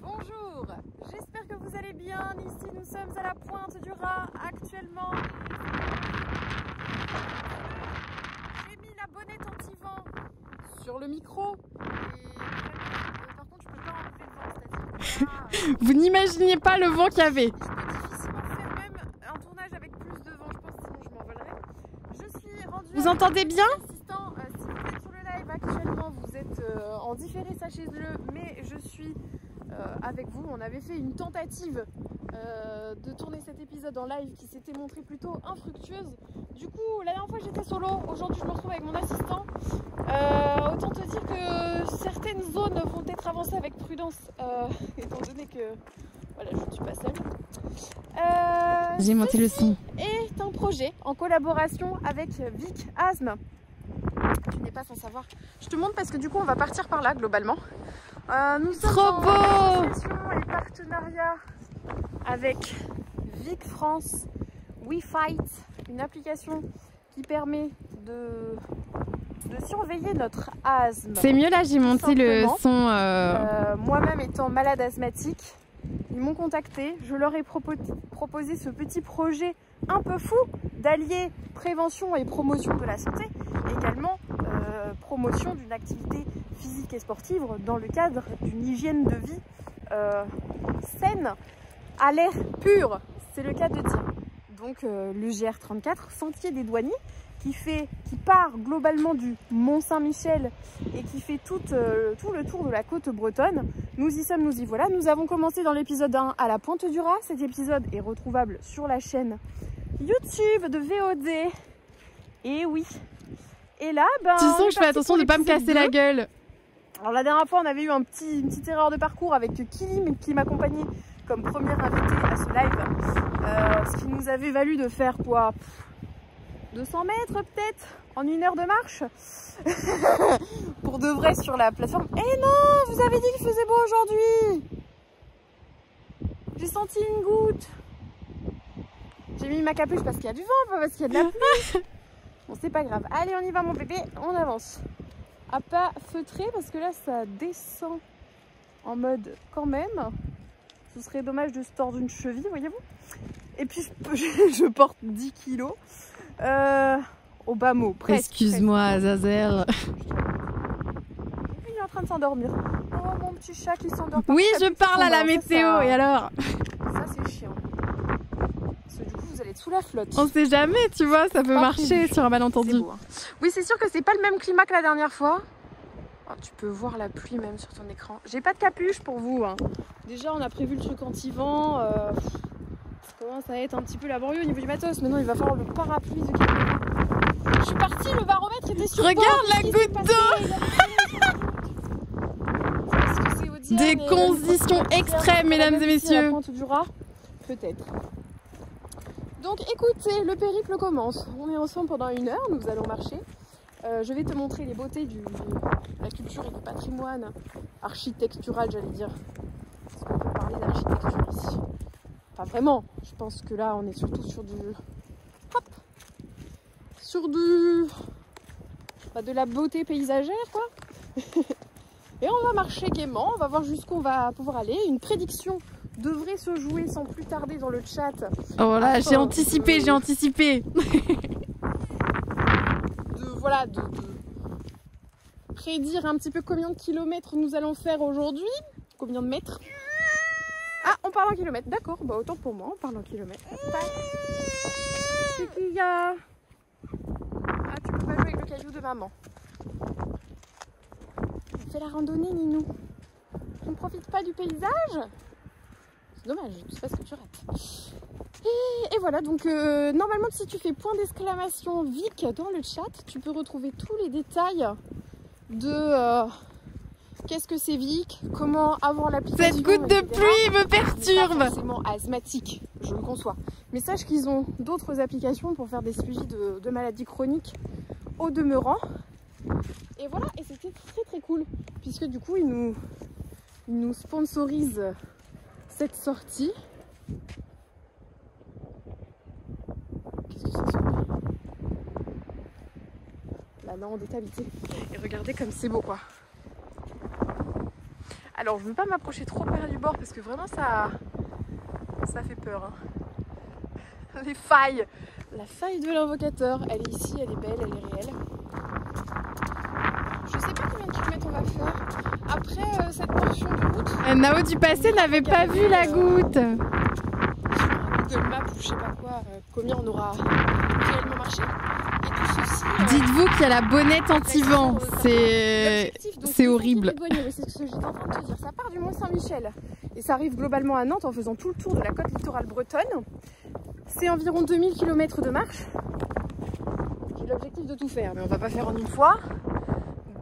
Bonjour, j'espère que vous allez bien. Ici, nous sommes à la pointe du Raz actuellement. J'ai mis la bonnette anti-vent sur le micro. Et par contre, je peux pas enlever le vent. Vous n'imaginez pas le vent qu'il y avait. je peux difficilement faire même un tournage avec plus de vent, je pense, sinon je m'envolerais. Je suis rendue. Vous avec entendez bien? Assistant. Euh, si vous êtes sur le live actuellement, vous êtes euh, en différé, sachez-le, mais je suis euh, avec vous. On avait fait une tentative de tourner cet épisode en live qui s'était montrée plutôt infructueuse. Du coup, la dernière fois j'étais solo, aujourd'hui je me retrouve avec mon assistant. Autant te dire que certaines zones vont être avancées avec prudence, étant donné que voilà, je ne suis pas seule. Euh, J'ai monté le son. est un projet en collaboration avec Vic Asm. Tu n'es pas sans savoir. Je te montre parce que du coup on va partir par là globalement. Euh, nous sommes Trop en beau association et partenariat avec Vic France WeFight, une application qui permet de, de surveiller notre asthme. C'est mieux là, j'ai monté le son. euh, Euh, Moi-même étant malade asthmatique, ils m'ont contacté. Je leur ai propo- proposé ce petit projet un peu fou d'allier prévention et promotion de la santé, également euh, promotion d'une activité physique et sportive dans le cadre d'une hygiène de vie euh, saine, à l'air pur, c'est le cas de dire. Donc euh, le GR34, Sentier des Douaniers, qui, fait, qui part globalement du Mont Saint-Michel et qui fait tout, euh, tout le tour de la côte bretonne. Nous y sommes, nous y voilà. Nous avons commencé dans l'épisode 1 à la Pointe du Raz. Cet épisode est retrouvable sur la chaîne YouTube de VOD. Et oui. Et là, ben. tu on sens est que je fais attention de pas me casser la 2. gueule. Alors la dernière fois, on avait eu un petit, une petite erreur de parcours avec Kilim qui m'accompagnait comme première invitée à ce live. Euh, ce qui nous avait valu de faire quoi 200 mètres peut-être en une heure de marche pour de vrai sur la plateforme. Eh non, vous avez dit qu'il faisait beau aujourd'hui. J'ai senti une goutte. J'ai mis ma capuche parce qu'il y a du vent, pas parce qu'il y a de la pluie. Bon, c'est pas grave. Allez, on y va, mon bébé. On avance. À pas feutrer parce que là, ça descend en mode quand même. Ce serait dommage de se tordre une cheville, voyez-vous. Et puis, je, je- je porte 10 kilos. Euh, au bas mot, presque. Excuse-moi, Zazel. puis, il est en train de s'endormir. Oh, mon petit chat qui s'endort. Oui, je parle à la météo. ça- Et alors Ça, c'est chiant. Parce que du coup, vous allez être sous la flotte. On sait jamais, tu vois, ça peut marcher sur un C'est malentendu. beau, hein. Oui, c'est sûr que c'est pas le même climat que la dernière fois. Oh, tu peux voir la pluie même sur ton écran. J'ai pas de capuche pour vous. hein. Déjà, on a prévu le truc anti-vent. euh, commence à être un petit peu laborieux au niveau du matos. Maintenant, il va falloir le parapluie de quelqu'un. Je suis partie, le baromètre était sur Regarde bord. la goutte passé Est-ce que c'est au Diane Des conditions extrêmes, mesdames et messieurs. Du Raz Peut-être. Donc écoutez, le périple commence. On est ensemble pendant une heure, nous allons marcher. Euh, je vais te montrer les beautés du, de la culture et du patrimoine architectural, j'allais dire. Est-ce qu'on peut parler d'architecture ici Pas vraiment. Je pense que là, on est surtout sur du... Hop Sur du... bah, de la beauté paysagère, quoi. et on va marcher gaiement, on va voir jusqu'où on va pouvoir aller. Une prédiction devrait se jouer sans plus tarder dans le chat Oh là, j'ai anticipé, j'ai anticipé. de voilà de, de prédire un petit peu combien de kilomètres nous allons faire aujourd'hui. Combien de mètres? Ah, on parle en kilomètres. D'accord, bah autant pour moi, on parle en kilomètres. Qu'est-ce qu'il Ah, tu peux pas jouer avec le caillou de maman. On fait la randonnée, Ninou. Tu ne profites pas du paysage C'est dommage, je sais pas ce que tu rates. Et, et voilà, donc euh, normalement, si tu fais point d'exclamation Vic dans le chat, tu peux retrouver tous les détails de euh, qu'est-ce que c'est Vic, comment avoir l'application. Cette goutte de pluie me perturbe. Pas forcément asthmatique, je le conçois. Mais sache qu'ils ont d'autres applications pour faire des suivis de, maladies chroniques au demeurant. Et voilà, et c'était très très cool, puisque du coup ils nous, ils nous sponsorisent cette sortie. Qu'est-ce que c'est La lande est habitée. Et regardez comme c'est beau quoi. Alors je veux pas m'approcher trop près du bord parce que vraiment ça, ça fait peur. hein. Les failles. La faille de l'invocateur, elle est ici, elle est belle, elle est réelle. Je sais pas combien de kilomètres on va faire. Après euh, cette portion de route, Euh, Nao du passé n'avait pas vu la goutte. sur un Google Maps ou je sais pas quoi, euh, combien on aura réellement marché. Et tout ceci. euh, Dites-vous qu'il y a la bonnette anti-vent. C'est. Horrible. C'est ce que j'étais en train de te dire. Ça part du Mont Saint-Michel et ça arrive globalement à Nantes en faisant tout le tour de la côte littorale bretonne. C'est environ 2000 km de marche. J'ai l'objectif de tout faire, mais on va pas faire en une fois.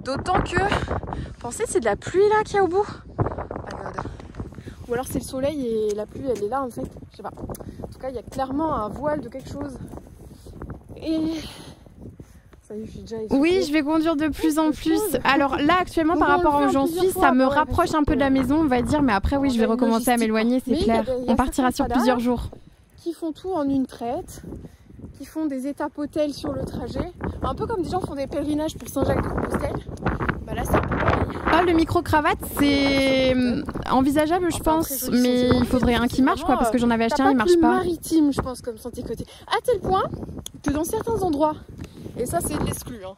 D'autant que, pensez, c'est de la pluie là qu'il y a au bout. God. Ou alors c'est le soleil et la pluie elle est là en fait. Je sais pas. En tout cas, il y a clairement un voile de quelque chose. Et. Ça y est, je suis déjà Oui, je vais conduire de plus en plus. Alors là, actuellement, par rapport à où j'en suis, ça me rapproche un peu de la maison, on va dire. Mais après, oui, je vais recommencer à m'éloigner, c'est clair. On partira sur plusieurs jours. qui font tout en une traite, qui font des étapes hôtels sur le trajet, un peu comme des gens font des pèlerinages pour Saint-Jacques-de-Compostelle. Bah là, c'est un peu. Ah, le micro-cravate, c'est hum, envisageable, je Enfin, pense. Mais il faudrait un qui marche, quoi, parce que j'en avais acheté un, il marche pas. maritime, je pense, comme sentier côté. À tel point que dans certains endroits, et ça c'est de l'exclu, hein.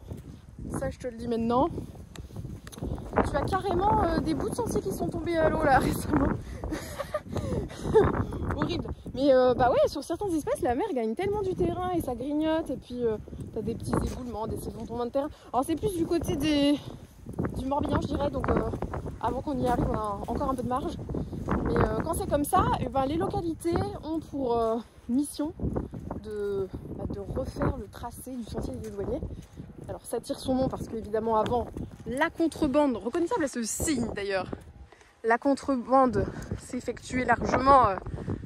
ça je te le dis maintenant, tu as carrément euh, des bouts de sentiers qui sont tombés à l'eau là récemment. Horrible. Mais euh, bah ouais, sur certains espaces, la mer gagne tellement du terrain et ça grignote, et puis euh, t'as des petits éboulements, des effondrements de terrain. Alors c'est plus du côté des... du Morbihan, je dirais, donc avant qu'on y arrive, on a encore un peu de marge. Mais quand c'est comme ça, eh ben, les localités ont pour mission de, de refaire le tracé du sentier des douaniers. Alors ça tire son nom parce qu'évidemment avant, la contrebande, reconnaissable à ce signe d'ailleurs, la contrebande s'effectuait largement euh,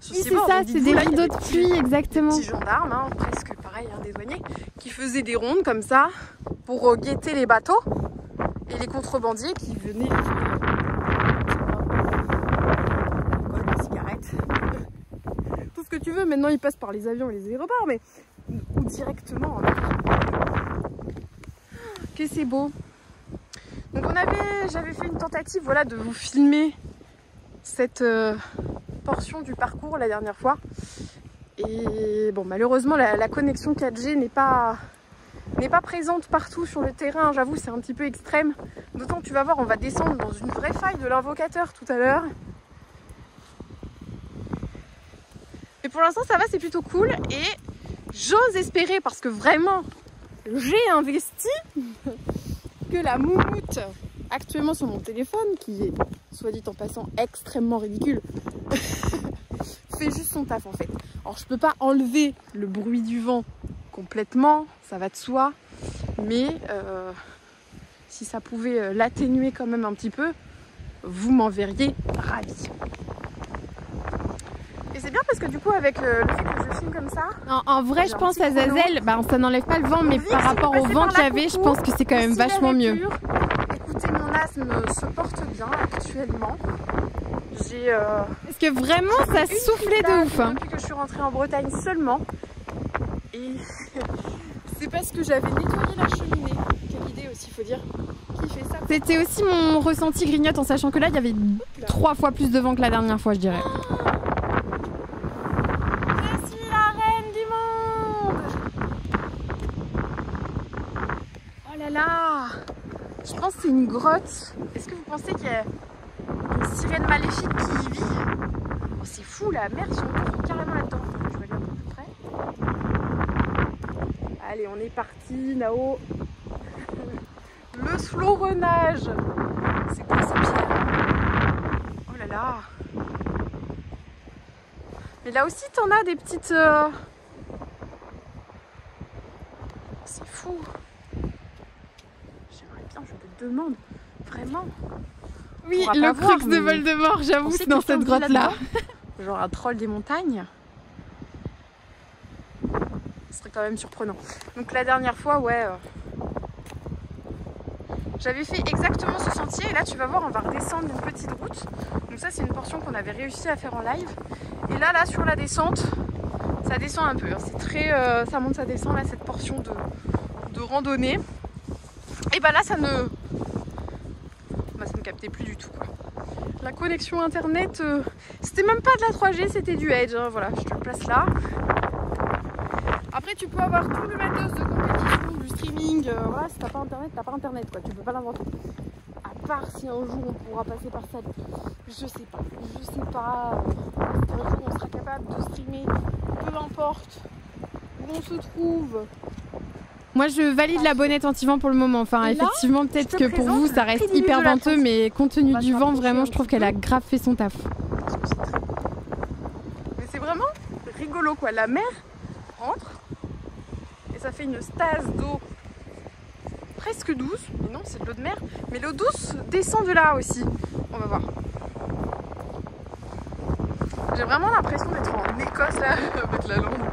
sur Oui, ces c'est ça, c'est des rideaux de pluie, exactement. petits gendarmes, hein, presque pareil, hein, des douaniers, qui faisaient des rondes comme ça pour euh, guetter les bateaux et les contrebandiers qui venaient euh, tout ce que tu veux. Maintenant, ils passent par les avions et les aéroports, mais ou directement. Que c'est beau. Donc on avait, j'avais fait une tentative, voilà, de vous filmer cette euh, portion du parcours la dernière fois. Et bon, malheureusement, la, la connexion 4G n'est pas, n'est pas présente partout sur le terrain. J'avoue, c'est un petit peu extrême. D'autant que tu vas voir, on va descendre dans une vraie faille de l'invocateur tout à l'heure. Mais pour l'instant, ça va, c'est plutôt cool. Et j'ose espérer, parce que vraiment, j'ai investi, que la moumoute actuellement sur mon téléphone, qui est, soit dit en passant, extrêmement ridicule, fait juste son taf en fait. Alors je peux pas enlever le bruit du vent complètement, ça va de soi, mais euh, si ça pouvait euh, l'atténuer quand même un petit peu, vous m'en verriez ravi. Et c'est bien parce que du coup avec euh, le fait que je filme comme ça, En, en vrai, je pense à. Zazel, bah, ça n'enlève pas le vent, mais par rapport au vent qu'il y avait, je pense que c'est quand même le vachement mieux. Écoutez, mon asthme se porte bien actuellement. J'ai euh, Parce que vraiment, ça soufflait de ouf. hein. Depuis que je suis rentrée en Bretagne seulement. Et c'est parce que j'avais nettoyé la cheminée. Quelle idée aussi, faut dire. Qui fait ça? C'était aussi mon ressenti grignote en sachant que là, il y avait trois fois plus de vent que la dernière fois, je dirais. Je suis la reine du monde Oh là là Je pense que c'est une grotte. Est-ce que vous pensez qu'il y a une sirène maléfique qui y vit Oh, C'est fou, la mer se retrouve carrément là-dedans. Je regarde de près. Allez, on est parti, Nao. Le slow renage C'est quoi ces pierres Oh là là mais là aussi, t'en as des petites. euh, C'est fou. J'aimerais bien, je te demande, vraiment. Oui, le crux de Voldemort, j'avoue, c'est dans cette grotte-là. Genre un troll des montagnes. Ce serait quand même surprenant. Donc la dernière fois, ouais. euh, J'avais fait exactement ce sentier et là tu vas voir on va redescendre une petite route. Donc ça c'est une portion qu'on avait réussi à faire en live. Et là là sur la descente, ça descend un peu. hein. C'est très. euh, ça monte, ça descend là cette portion de, de randonnée. Et bah là, ça ne. Plus du tout. Quoi. La connexion internet, euh, c'était même pas de la 3G, c'était du Edge. hein. Voilà, je te le place là. Après, tu peux avoir tout le matos de compétition, du streaming. euh, voilà, si t'as pas internet, t'as pas internet, quoi. Tu peux pas l'inventer. À part si un jour on pourra passer par ça. Je sais pas. Je sais pas. euh, un jour on sera capable de streamer, peu importe où on se trouve. Moi, je valide la bonnette anti-vent pour le moment. Enfin, effectivement, peut-être que pour vous, ça reste hyper venteux, mais compte tenu du vent, vraiment, je trouve qu'elle a grave fait son taf. Mais c'est vraiment rigolo quoi. La mer rentre et ça fait une stase d'eau presque douce. Mais non, c'est de l'eau de mer. Mais l'eau douce descend de là aussi. On va voir. J'ai vraiment l'impression d'être en Écosse là avec la langue.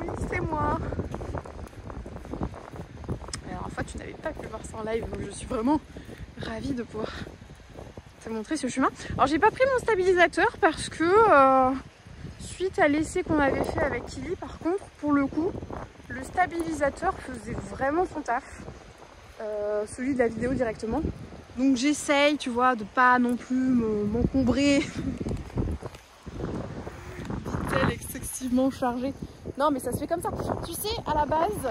Oui, c'est moi. La dernière fois, tu n'avais pas pu voir ça en live, donc je suis vraiment ravie de pouvoir te montrer ce chemin. Alors j'ai pas pris mon stabilisateur parce que euh, suite à l'essai qu'on avait fait avec Kili, par contre, pour le coup, le stabilisateur faisait vraiment son taf. Euh, celui de la vidéo directement. Donc j'essaye, tu vois, de pas non plus me- m'encombrer. Tel excessivement chargé. Non mais ça se fait comme ça. Tu sais, à la base,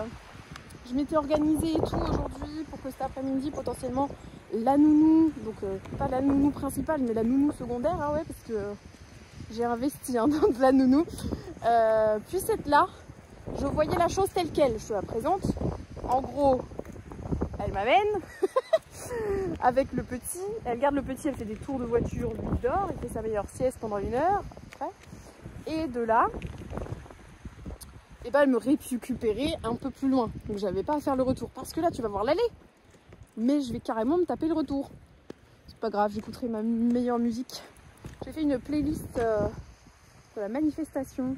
je m'étais organisée et tout aujourd'hui pour que cet après-midi potentiellement la nounou, donc euh, pas la nounou principale mais la nounou secondaire, hein, ouais, parce que j'ai investi hein, dans de la nounou, euh, puisse être là. Je voyais la chose telle qu'elle, je te la présente. En gros, elle m'amène avec le petit, elle garde le petit, elle fait des tours de voiture, lui dort, il fait sa meilleure sieste pendant une heure après. Et de là, et ben elle me récupérait un peu plus loin. Donc j'avais pas à faire le retour. Parce que là tu vas voir l'aller. Mais je vais carrément me taper le retour. C'est pas grave, j'écouterai ma meilleure musique. J'ai fait une playlist euh, de la manifestation.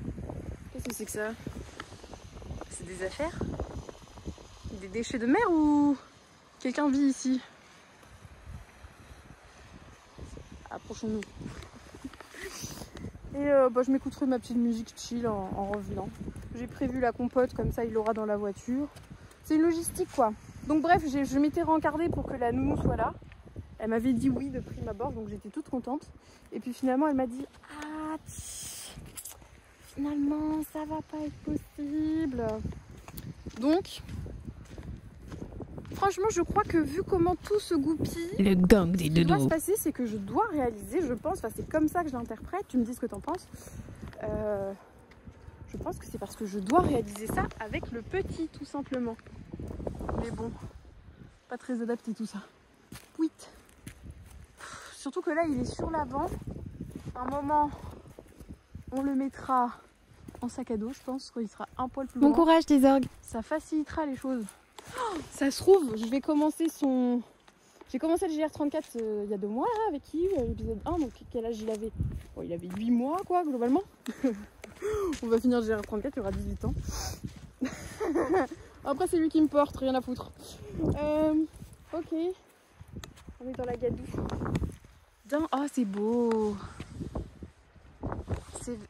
Qu'est-ce que c'est que ça? C'est des affaires? Des déchets de mer ou quelqu'un vit ici? Approchons-nous. Et euh, bah, je m'écouterai ma petite musique chill en, en revenant. J'ai prévu la compote, comme ça il l'aura dans la voiture. C'est une logistique quoi. Donc bref, je m'étais rencardée pour que la nounou soit là. Elle m'avait dit oui de prime abord, donc j'étais toute contente. Et puis finalement, elle m'a dit Ah, tch, finalement, ça va pas être possible. Donc, franchement, je crois que vu comment tout se goupille, Le gang des ce qui doit se passer, c'est que je dois réaliser, je pense, enfin c'est comme ça que je l'interprète, tu me dis ce que t'en penses. Euh, je pense que c'est parce que je dois réaliser ça avec le petit, tout simplement. Mais bon, pas très adapté tout ça. Oui. Surtout que là, il est sur l'avant. Un moment, on le mettra en sac à dos, je pense, quand il sera un poil plus Bon courage, des orgues. Ça facilitera les choses. Oh, ça se trouve, je vais commencer son. J'ai commencé le GR34 euh, il y a deux mois là, avec Yves, euh, l'épisode 1, donc quel âge il avait? Bon, il avait 8 mois quoi, globalement. On va finir le GR34, il aura 18 ans. Après, c'est lui qui me porte, rien à foutre. Euh, ok. On est dans la gadoue. Dans... Oh, c'est beau.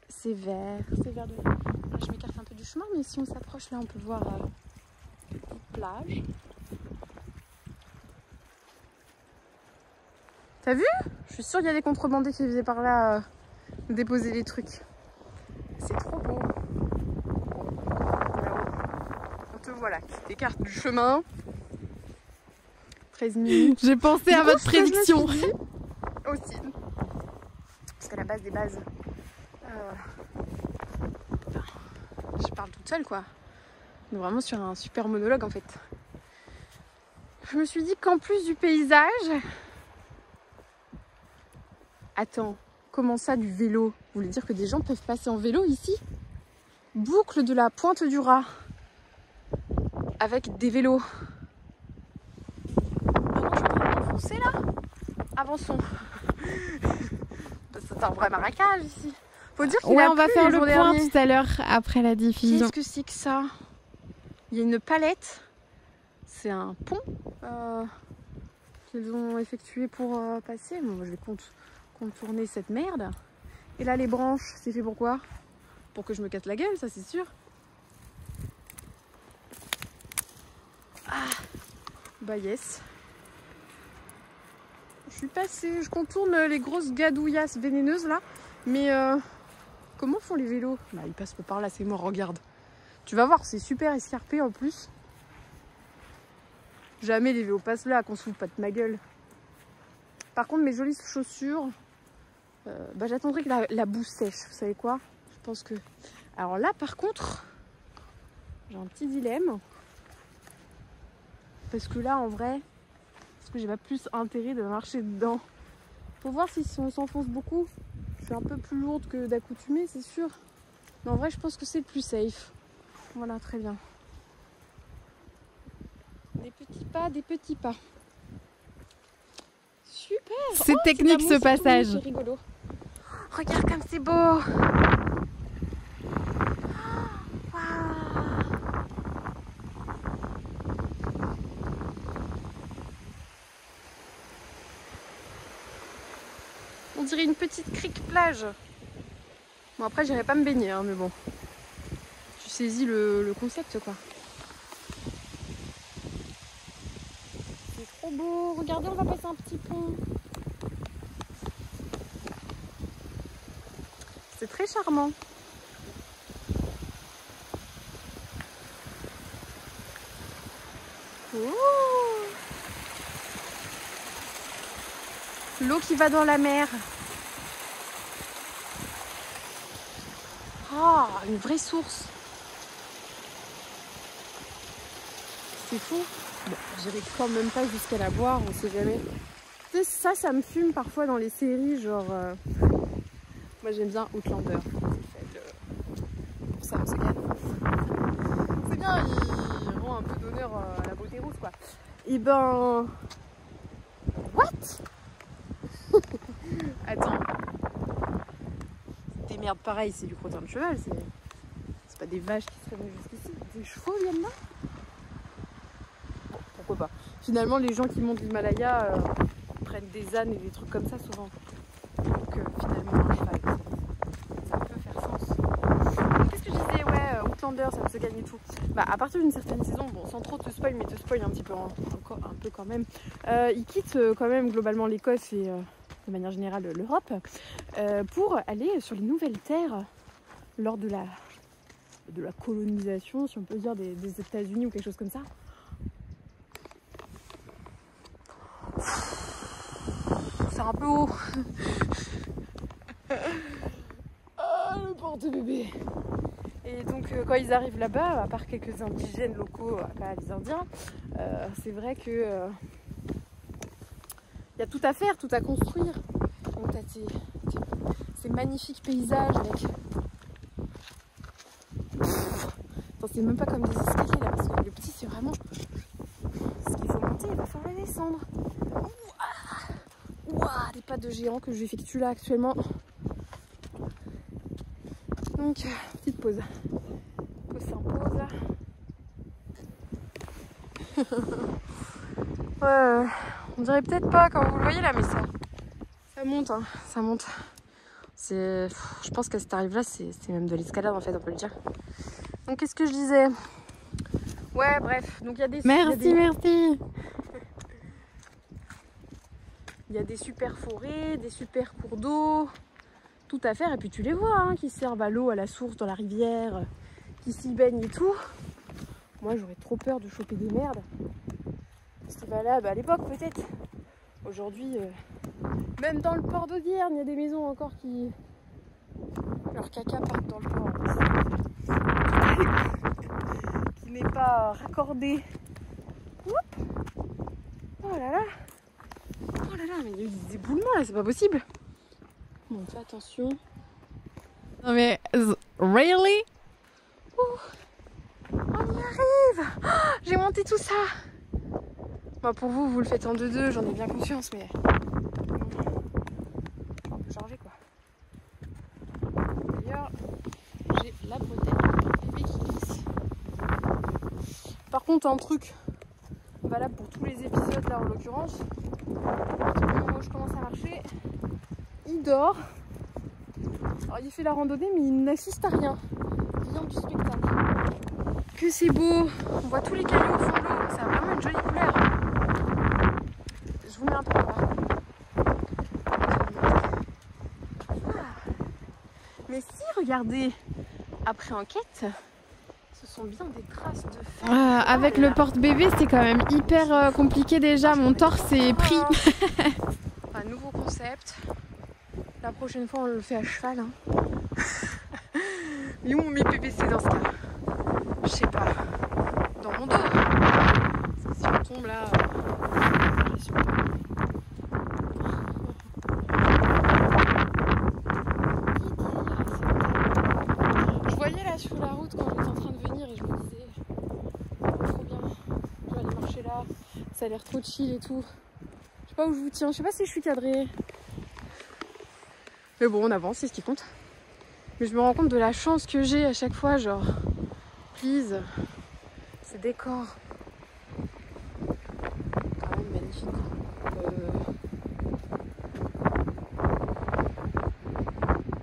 C'est vert, c'est vert de là. Là, je m'écarte un peu du chemin, mais si on s'approche là, on peut voir euh, petite plage. T'as vu? Je suis sûre qu'il y a des contrebandiers qui faisaient par là euh, déposer les trucs. C'est trop beau. On te voilà, qui t'écarte du chemin. 13 minutes. J'ai pensé à votre prédiction. Aussi. Parce qu'à la base des bases, euh, je parle toute seule quoi. On est vraiment sur un super monologue en fait. Je me suis dit qu'en plus du paysage. Attends, comment ça du vélo? Vous voulez dire que des gens peuvent passer en vélo ici? Boucle de la pointe du rat. Avec des vélos. Non, je vais là? Avançons. C'est un vrai marécage ici. Faut dire qu'il Ouais, on va faire le point tout à l'heure après la diffusion. Qu'est-ce que c'est que ça? Il y a une palette. C'est un pont euh, qu'ils ont effectué pour euh, passer. Bon, je vais cont- contourner cette merde. Et là, les branches, c'est fait pourquoi? Pour que je me casse la gueule, ça c'est sûr. Ah Bah yes. Je suis passée, je contourne les grosses gadouillasses vénéneuses là. Mais euh, comment font les vélos? Bah ils passent pas par là, c'est mort, regarde. Tu vas voir, c'est super escarpé en plus. Jamais les vélos passent là, qu'on se fout pas de ma gueule. Par contre, mes jolies chaussures, euh, bah, j'attendrai que la, la boue sèche. Vous savez quoi? Je pense que... Alors là, par contre, j'ai un petit dilemme. Parce que là, en vrai, est-ce que j'ai pas plus intérêt de marcher dedans Faut voir si on s'enfonce beaucoup. Je suis un peu plus lourde que d'accoutumée, c'est sûr. Mais en vrai, je pense que c'est le plus safe. Voilà, très bien. Des petits pas, des petits pas. Super C'est Oh, technique la ce c'est passage. C'est rigolo. Regarde comme c'est beau. On dirait une petite crique plage. Bon après j'irai pas me baigner hein, mais bon. Tu saisis le, concept quoi. C'est trop beau. Regardez on va passer un petit pont. C'est très charmant. Ouh. L'eau qui va dans la mer. Ah, une vraie source. C'est fou. Bon, j'irai quand même pas jusqu'à la boire, on sait jamais. Tu sais, ça, ça me fume parfois dans les séries, genre. euh, Moi j'aime bien Outlander. C'est ça, se gagne. C'est bien, il rend un peu d'honneur euh, à la beauté rouge, quoi. Et ben. What? Attends. Des merdes pareilles, c'est du crottin de cheval, c'est. C'est pas des vaches qui se réveillent jusqu'ici. Des chevaux viennent là? Pourquoi pas. Finalement, les gens qui montent l'Himalaya euh, prennent des ânes et des trucs comme ça souvent. Donc euh, finalement, ça, peut faire sens. Qu'est-ce que je disais? Ouais, euh, Outlander, ça se gagne et tout. Bah, à partir d'une certaine saison, bon, sans trop te spoil, mais te spoil un petit peu, en- encore un peu quand même, euh, ils quittent quand même globalement l'Écosse et de manière générale l'Europe pour aller sur les nouvelles terres lors de la, de la colonisation, si on peut dire, des, des États-Unis ou quelque chose comme ça. C'est un peu haut. ah, le porte-bébé. Et donc, euh, quand ils arrivent là-bas, à part quelques indigènes locaux, euh, pas les Indiens, euh, c'est vrai que euh, il y a tout à faire, tout à construire. Donc, t'as tes- tes- ces magnifiques paysages avec. Pff, Attends, c'est même pas comme des escaliers là, parce que le petit, c'est vraiment. Ce qu'il faut monter, il va falloir les descendre. Des pas de géant que j'effectue là actuellement. Donc, petite pause. Pause s'impose. ouais, on dirait peut-être pas quand vous le voyez là, mais ça, ça monte, hein, ça monte. C'est, je pense qu'à cet arrive là, c'est même de l'escalade en fait, on peut le dire. Donc, qu'est-ce que je disais? Ouais, bref. Donc, il y a des. il y a Merci, des- merci. Il y a des super forêts, des super cours d'eau, tout à faire. Et puis tu les vois hein, qui servent à l'eau, à la source, dans la rivière, euh, qui s'y baignent et tout. Moi j'aurais trop peur de choper des merdes. C'était valable à l'époque peut-être. Aujourd'hui, euh, même dans le port de il y a des maisons encore qui. Leur caca part dans le port. qui n'est pas raccordé. Oup. Oh là là là là, mais il y a eu des éboulements là, c'est pas possible. Bon, fais attention. Non mais, really? On y arrive Ah, J'ai monté tout ça Bah pour vous, vous le faites en 2-2, j'en ai bien conscience, mais... chargée quoi. D'ailleurs, j'ai la bretelle bébé qui glisse. Par contre, un truc valable pour tous les épisodes là en l'occurrence, où je commence à marcher, il dort. Alors il fait la randonnée mais il n'assiste à rien. Rien du spectacle. Que c'est beau On voit tous les cailloux au fond de l'eau, ça a vraiment une jolie couleur. je vous mets un peu là. Mais si, regardez, après enquête, sont bien des traces de fer. Ah, avec le porte-bébé, c'est quand même hyper euh, compliqué déjà. Mon torse est pris. Un nouveau concept. La prochaine fois, on le fait à cheval. Hein. Mais où on met PVC dans ce cas? Je sais pas. Dans mon dos. Parce que si on tombe là. euh, je sais pas. Je voyais là sur la route quand j'étais en train de venir et je me disais, oh, trop bien, je vais aller marcher là, l'air trop chill et tout. Je sais pas où je vous tiens, je sais pas si je suis cadrée. Mais bon, on avance, c'est ce qui compte. Mais je me rends compte de la chance que j'ai à chaque fois, genre, please, ces décors. Même magnifique. Euh,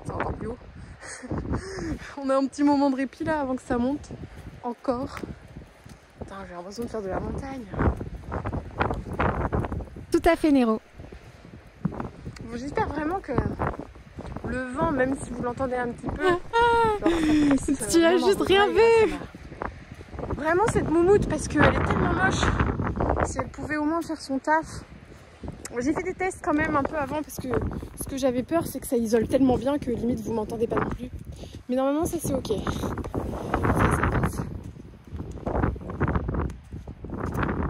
C'est encore plus haut. On a un petit moment de répit là avant que ça monte. Encore. J'ai l'impression de faire de la montagne. À fait, Nero. Bon, J'espère vraiment que le vent, même si vous l'entendez un petit peu, genre, ça passe, Tu euh, as juste rien vu. là. Vraiment cette moumoute parce qu'elle est tellement moche. Si elle pouvait au moins faire son taf. J'ai fait des tests quand même un peu avant parce que ce que j'avais peur c'est que ça isole tellement bien que limite vous m'entendez pas non plus. Mais normalement ça c'est ok. Ça, ça passe.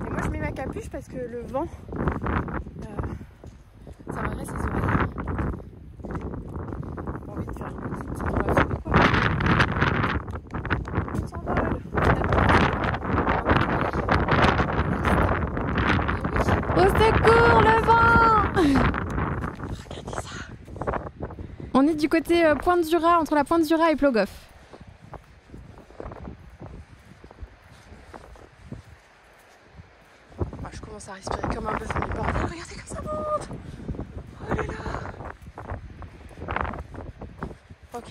Et moi je mets ma capuche parce que le vent, euh, ça m'agresse les oreilles. J'ai envie de faire une petite euh, quoi. On s'envole. Au secours, le vent Regardez ça. On du côté euh, Pointe du Raz, entre la Pointe du Raz et Plogoff. Ah, je commence à respirer comme un bœuf en bordel. Regardez comme ça monte. Oh là là. Ok.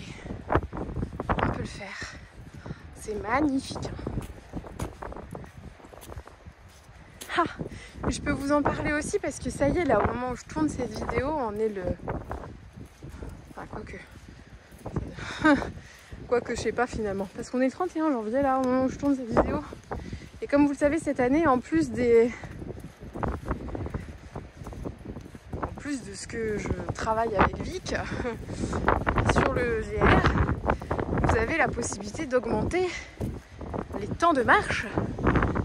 On peut le faire. C'est magnifique. Ah, mais je peux vous en parler aussi parce que ça y est, là, au moment où je tourne cette vidéo, on est le. Enfin, quoique. Quoique, je sais pas finalement. Parce qu'on est le 31 janvier, là, au moment où je tourne cette vidéo. Et comme vous le savez, cette année, en plus des. En plus de ce que je travaille avec Vic sur le GR, vous avez la possibilité d'augmenter les temps de marche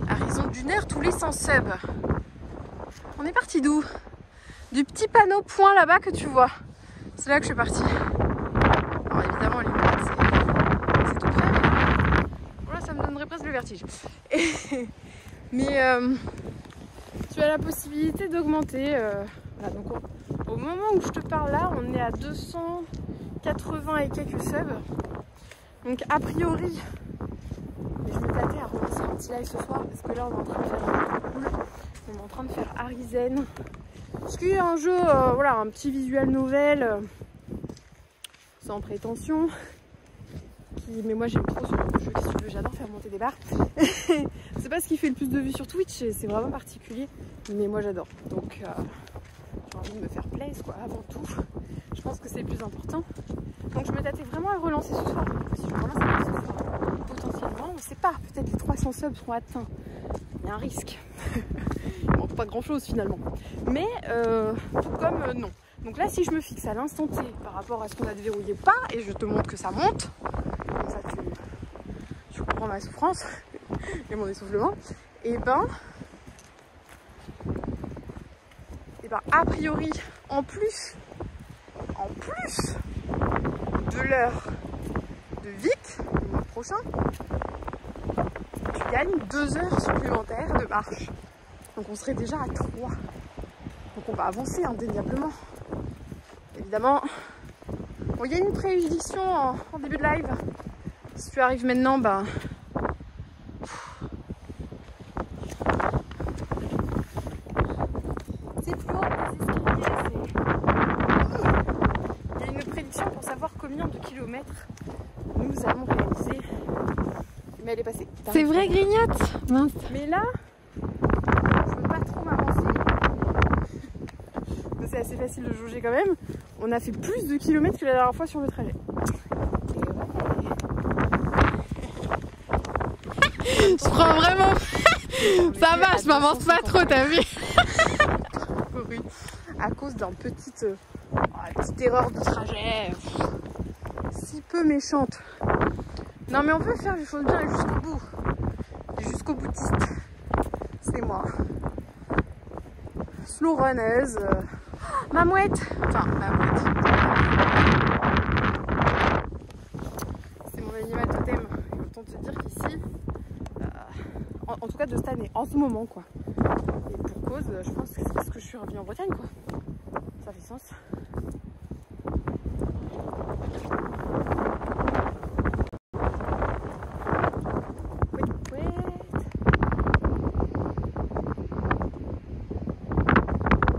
à raison d'une heure tous les 100 subs. On est parti d'où? Du petit panneau point là-bas que tu vois. C'est là que je suis partie. Alors évidemment, les lunettes, c'est c'est tout près. mais- Voilà, ça me donnerait presque le vertige. Et- Euh, tu as la possibilité d'augmenter. euh, donc on- au moment où je te parle là, on est à 280 et quelques subs. Donc a priori, je me tâtais à relancer un petit live ce soir parce que là on est en train de faire cool. On est en train de faire Arisen. Ce qui est un jeu, euh, voilà, un petit visuel novel, sans prétention. Mais moi j'aime trop ce jeu, que tu j'adore faire monter des barres. c'est pas ce qui fait le plus de vues sur Twitch, c'est vraiment particulier, mais moi j'adore. Donc euh, j'ai envie de me faire plaisir quoi, avant tout. Je pense que c'est le plus important. Donc je me tâtais vraiment à relancer ce soir. Si je relance ce soir, potentiellement, on ne sait pas, peut-être les 300 subs seront atteints. Il y a un risque. Il manque pas grand chose finalement. Mais euh, tout comme euh, non. Donc là, si je me fixe à l'instant T par rapport à ce qu'on a déverrouillé ou pas, et je te montre que ça monte, comprends ma souffrance et mon essoufflement, et ben, et ben, a priori, en plus, en plus de l'heure de Vic, le mois prochain, tu gagnes deux heures supplémentaires de marche. Donc on serait déjà à 3. Donc on va avancer indéniablement. Évidemment, il y a une préjudiction en, en début de live. Tu arrives maintenant, ben. C'est plus haut Il y a une prédiction pour savoir combien de kilomètres nous allons réaliser. Mais elle est passée. C'est vrai, grignote Mince. Mais là, je veux pas trop m'avancer. c'est assez facile de jauger quand même. On a fait plus de kilomètres que la dernière fois sur le trajet. Je prends vraiment. Ça va, je m'avance pas trop, t'as vu. À cause d'un petit, euh, oh, petite erreur de trajet. Si peu méchante. Non mais on peut faire les choses bien jusqu'au bout. Jusqu'au boutiste. C'est moi. Slow runneuse. euh, Ma mouette Enfin, ma mouette. C'est mon animal totem. Et autant te dire qu'ici, euh, en, en tout cas de cette année, en ce moment quoi. Et pour cause, euh, je pense que c'est parce que je suis revenue en Bretagne quoi. Ça fait sens.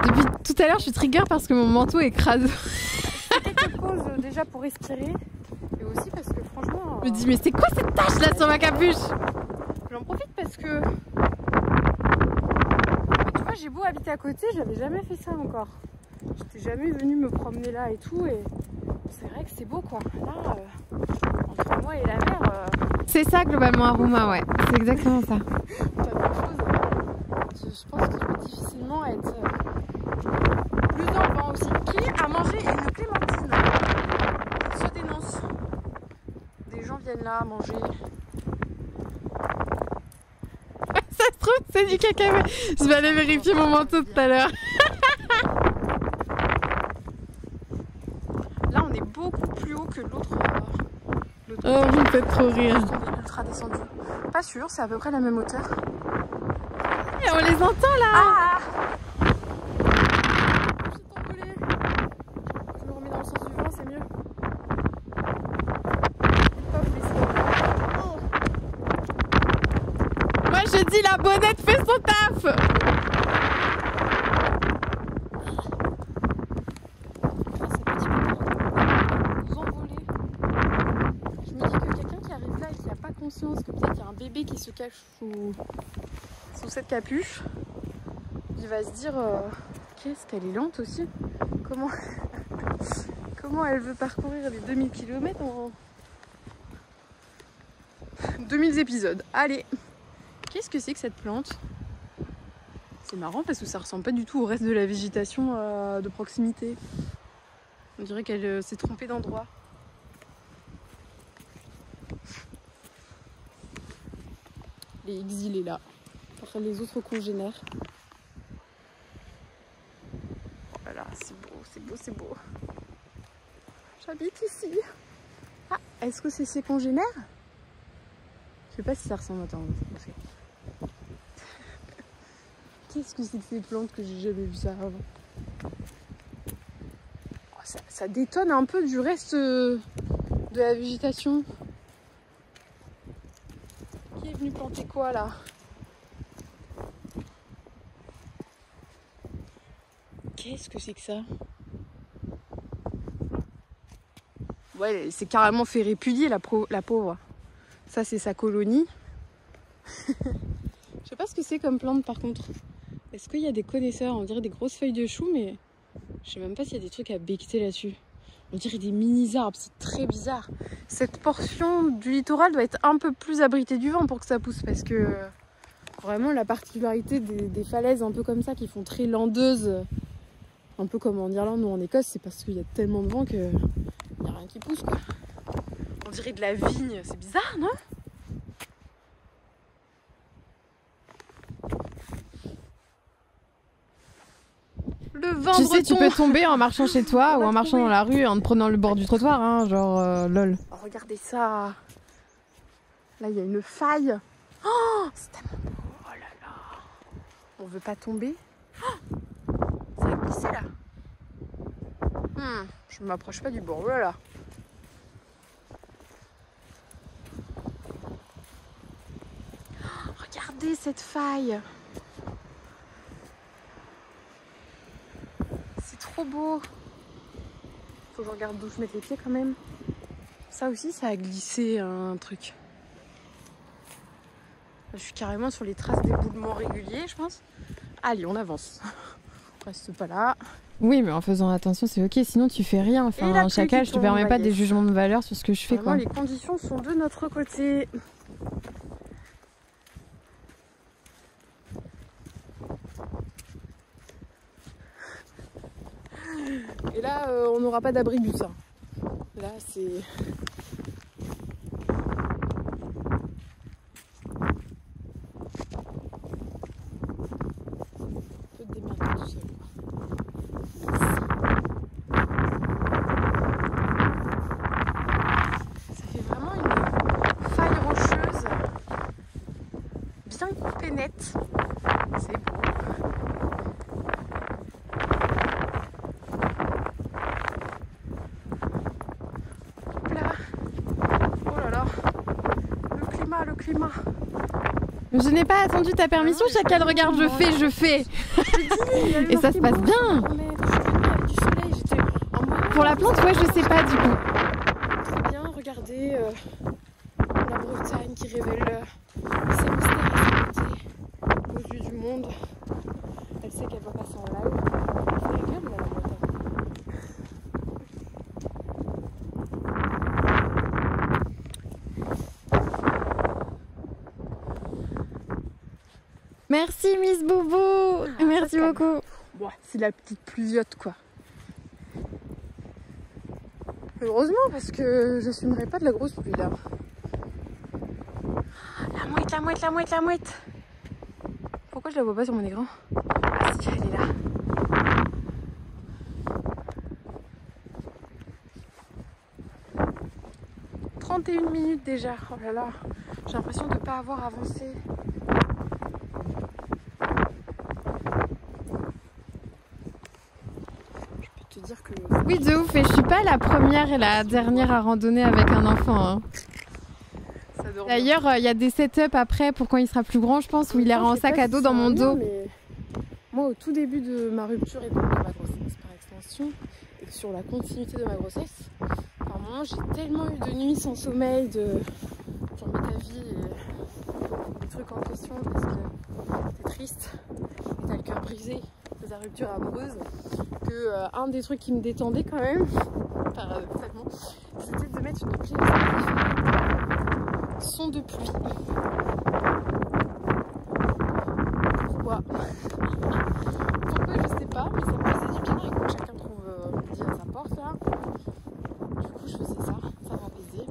Depuis tout à l'heure, je suis trigger parce que mon manteau écrase. Pauses euh, déjà pour respirer. Et aussi parce que franchement. Je me dis, mais c'est quoi cette tache là sur ma capuche J'en profite parce que. Mais habiter à côté, j'avais jamais fait ça encore. J'étais jamais venue me promener là et tout, et c'est vrai que c'est beau quoi. Là, euh, entre moi et la mer, euh, C'est ça globalement Aruma, ouais. C'est exactement ça. chose. Je, je pense que je peux difficilement être euh, plus vent aussi. Qui a mangé une clémentine? Il se dénonce. Des gens viennent là manger. Ça se trouve, c'est du cacahuète. Je vais aller vérifier mon manteau tout à l'heure. Là, on est beaucoup plus haut que l'autre. Oh, vous me faites trop rire. On est ultra descendu. Pas sûr, c'est à peu près la même hauteur. Et on les entend là Ah J'ai envolé. Je me remets dans le sens du vent, c'est mieux. Hop, laissez. Oh. Moi je dis la bonnette fait son taf Ah, ces petits motards vous envoler. Je me dis que quelqu'un qui arrive là et qui n'a pas conscience que peut-être il y a un bébé qui se cache sous, cette capuche, il va se dire euh, qu'est-ce qu'elle est lente aussi. Comment, comment elle veut parcourir les 2000 km en 2000 épisodes. Allez, qu'est-ce que c'est que cette plante? C'est marrant parce que ça ressemble pas du tout au reste de la végétation euh, de proximité. On dirait qu'elle euh, s'est trompée d'endroit. Les exilés là. Après les autres congénères. Oh là là, c'est beau, c'est beau, c'est beau. J'habite ici. Ah, est-ce que c'est ses congénères? Je sais pas si ça ressemble. Va faire. Qu'est-ce que c'est que ces plantes que j'ai jamais vu ça avant? Oh, ça, ça détonne un peu du reste euh, de la végétation. Planter quoi là? Qu'est-ce que c'est que ça? Ouais, s'est carrément fait répudier la, pro- la pauvre. Ça, c'est sa colonie. Je sais pas ce que c'est comme plante par contre. Est-ce qu'il y a des connaisseurs? On dirait des grosses feuilles de chou, mais je sais même pas s'il y a des trucs à becqueter là-dessus. On dirait des mini-arbres, c'est très bizarre. Cette portion du littoral doit être un peu plus abritée du vent pour que ça pousse parce que euh, vraiment la particularité des, des falaises un peu comme ça qui font très landeuses, un peu comme en Irlande ou en Écosse, c'est parce qu'il y a tellement de vent que y a rien qui pousse quoi. On dirait de la vigne, c'est bizarre non? Tu sais, tu peux tomber en marchant chez toi ou en marchant trouver. dans la rue en te prenant le bord du trottoir, hein, genre euh, lol. Oh, regardez ça. Là, il y a une faille. Oh, c'est tellement beau. Oh là là. On veut pas tomber. Oh, ça a glissé là. Hmm, je m'approche pas du bord. Oh là là. Oh, regardez cette faille. C'est trop beau. Faut que je regarde d'où je mette les pieds quand même. Ça aussi, ça a glissé un truc. Je suis carrément sur les traces d'éboulements réguliers, je pense. Allez, on avance. On reste pas là. Oui, mais en faisant attention, c'est ok. Sinon, tu fais rien. Enfin, pluie chacal, je te permets pas des jugements de valeur sur ce que je fais, Vraiment, quoi. les conditions sont de notre côté. Et là, euh, on n'aura pas d'abri ça. Là, c'est. Faut te démerder tout seul, quoi. Ça fait vraiment une faille rocheuse, bien coupée nette. C'est beau. Hop là. Oh là là. Le climat, le climat. Je n'ai pas attendu ta permission, chacal. Regarde, je fais, je fais. Et ça se passe bien. Pour la plante, ouais, je sais pas du coup. Très bien, regardez euh, la Bretagne qui révèle euh, ses mystères et ses beautés aux yeux du monde. Elle sait qu'elle va passer en live. Elle fait la gueule, là, la Bretagne. Merci, Miss Boubou. Merci pas de c'est la petite pluviote, quoi. Heureusement, parce que j'assumerai pas de la grosse pluie, là. La mouette, la mouette, la mouette, la mouette Pourquoi je la vois pas sur mon écran? Ah si, elle est là. « 31 minutes déjà, oh là là, j'ai l'impression de ne pas avoir avancé. Je peux te dire que Oui, de ouf. Et je suis pas la première et la dernière à randonner avec un enfant. hein. D'ailleurs, euh, il y a des setups après pour quand il sera plus grand, je pense, où il ira en Je sac à dos dans mon dos. mais Moi, au tout début de ma rupture et donc de ma grossesse par extension, et sur la continuité de ma grossesse, par un moment, j'ai tellement eu de nuits sans sommeil, de mets ta vie et des trucs en question parce que t'es triste et t'as le cœur brisé rupture amoureuse, que euh, un des trucs qui me détendait quand même, paradoxalement, c'était de mettre une playlist son de pluie. Pourquoi Pourquoi je sais pas, mais ça me faisait du bien. Écoute, chacun trouve euh, midi à sa porte là. Du coup, je faisais ça, ça m'apaisait.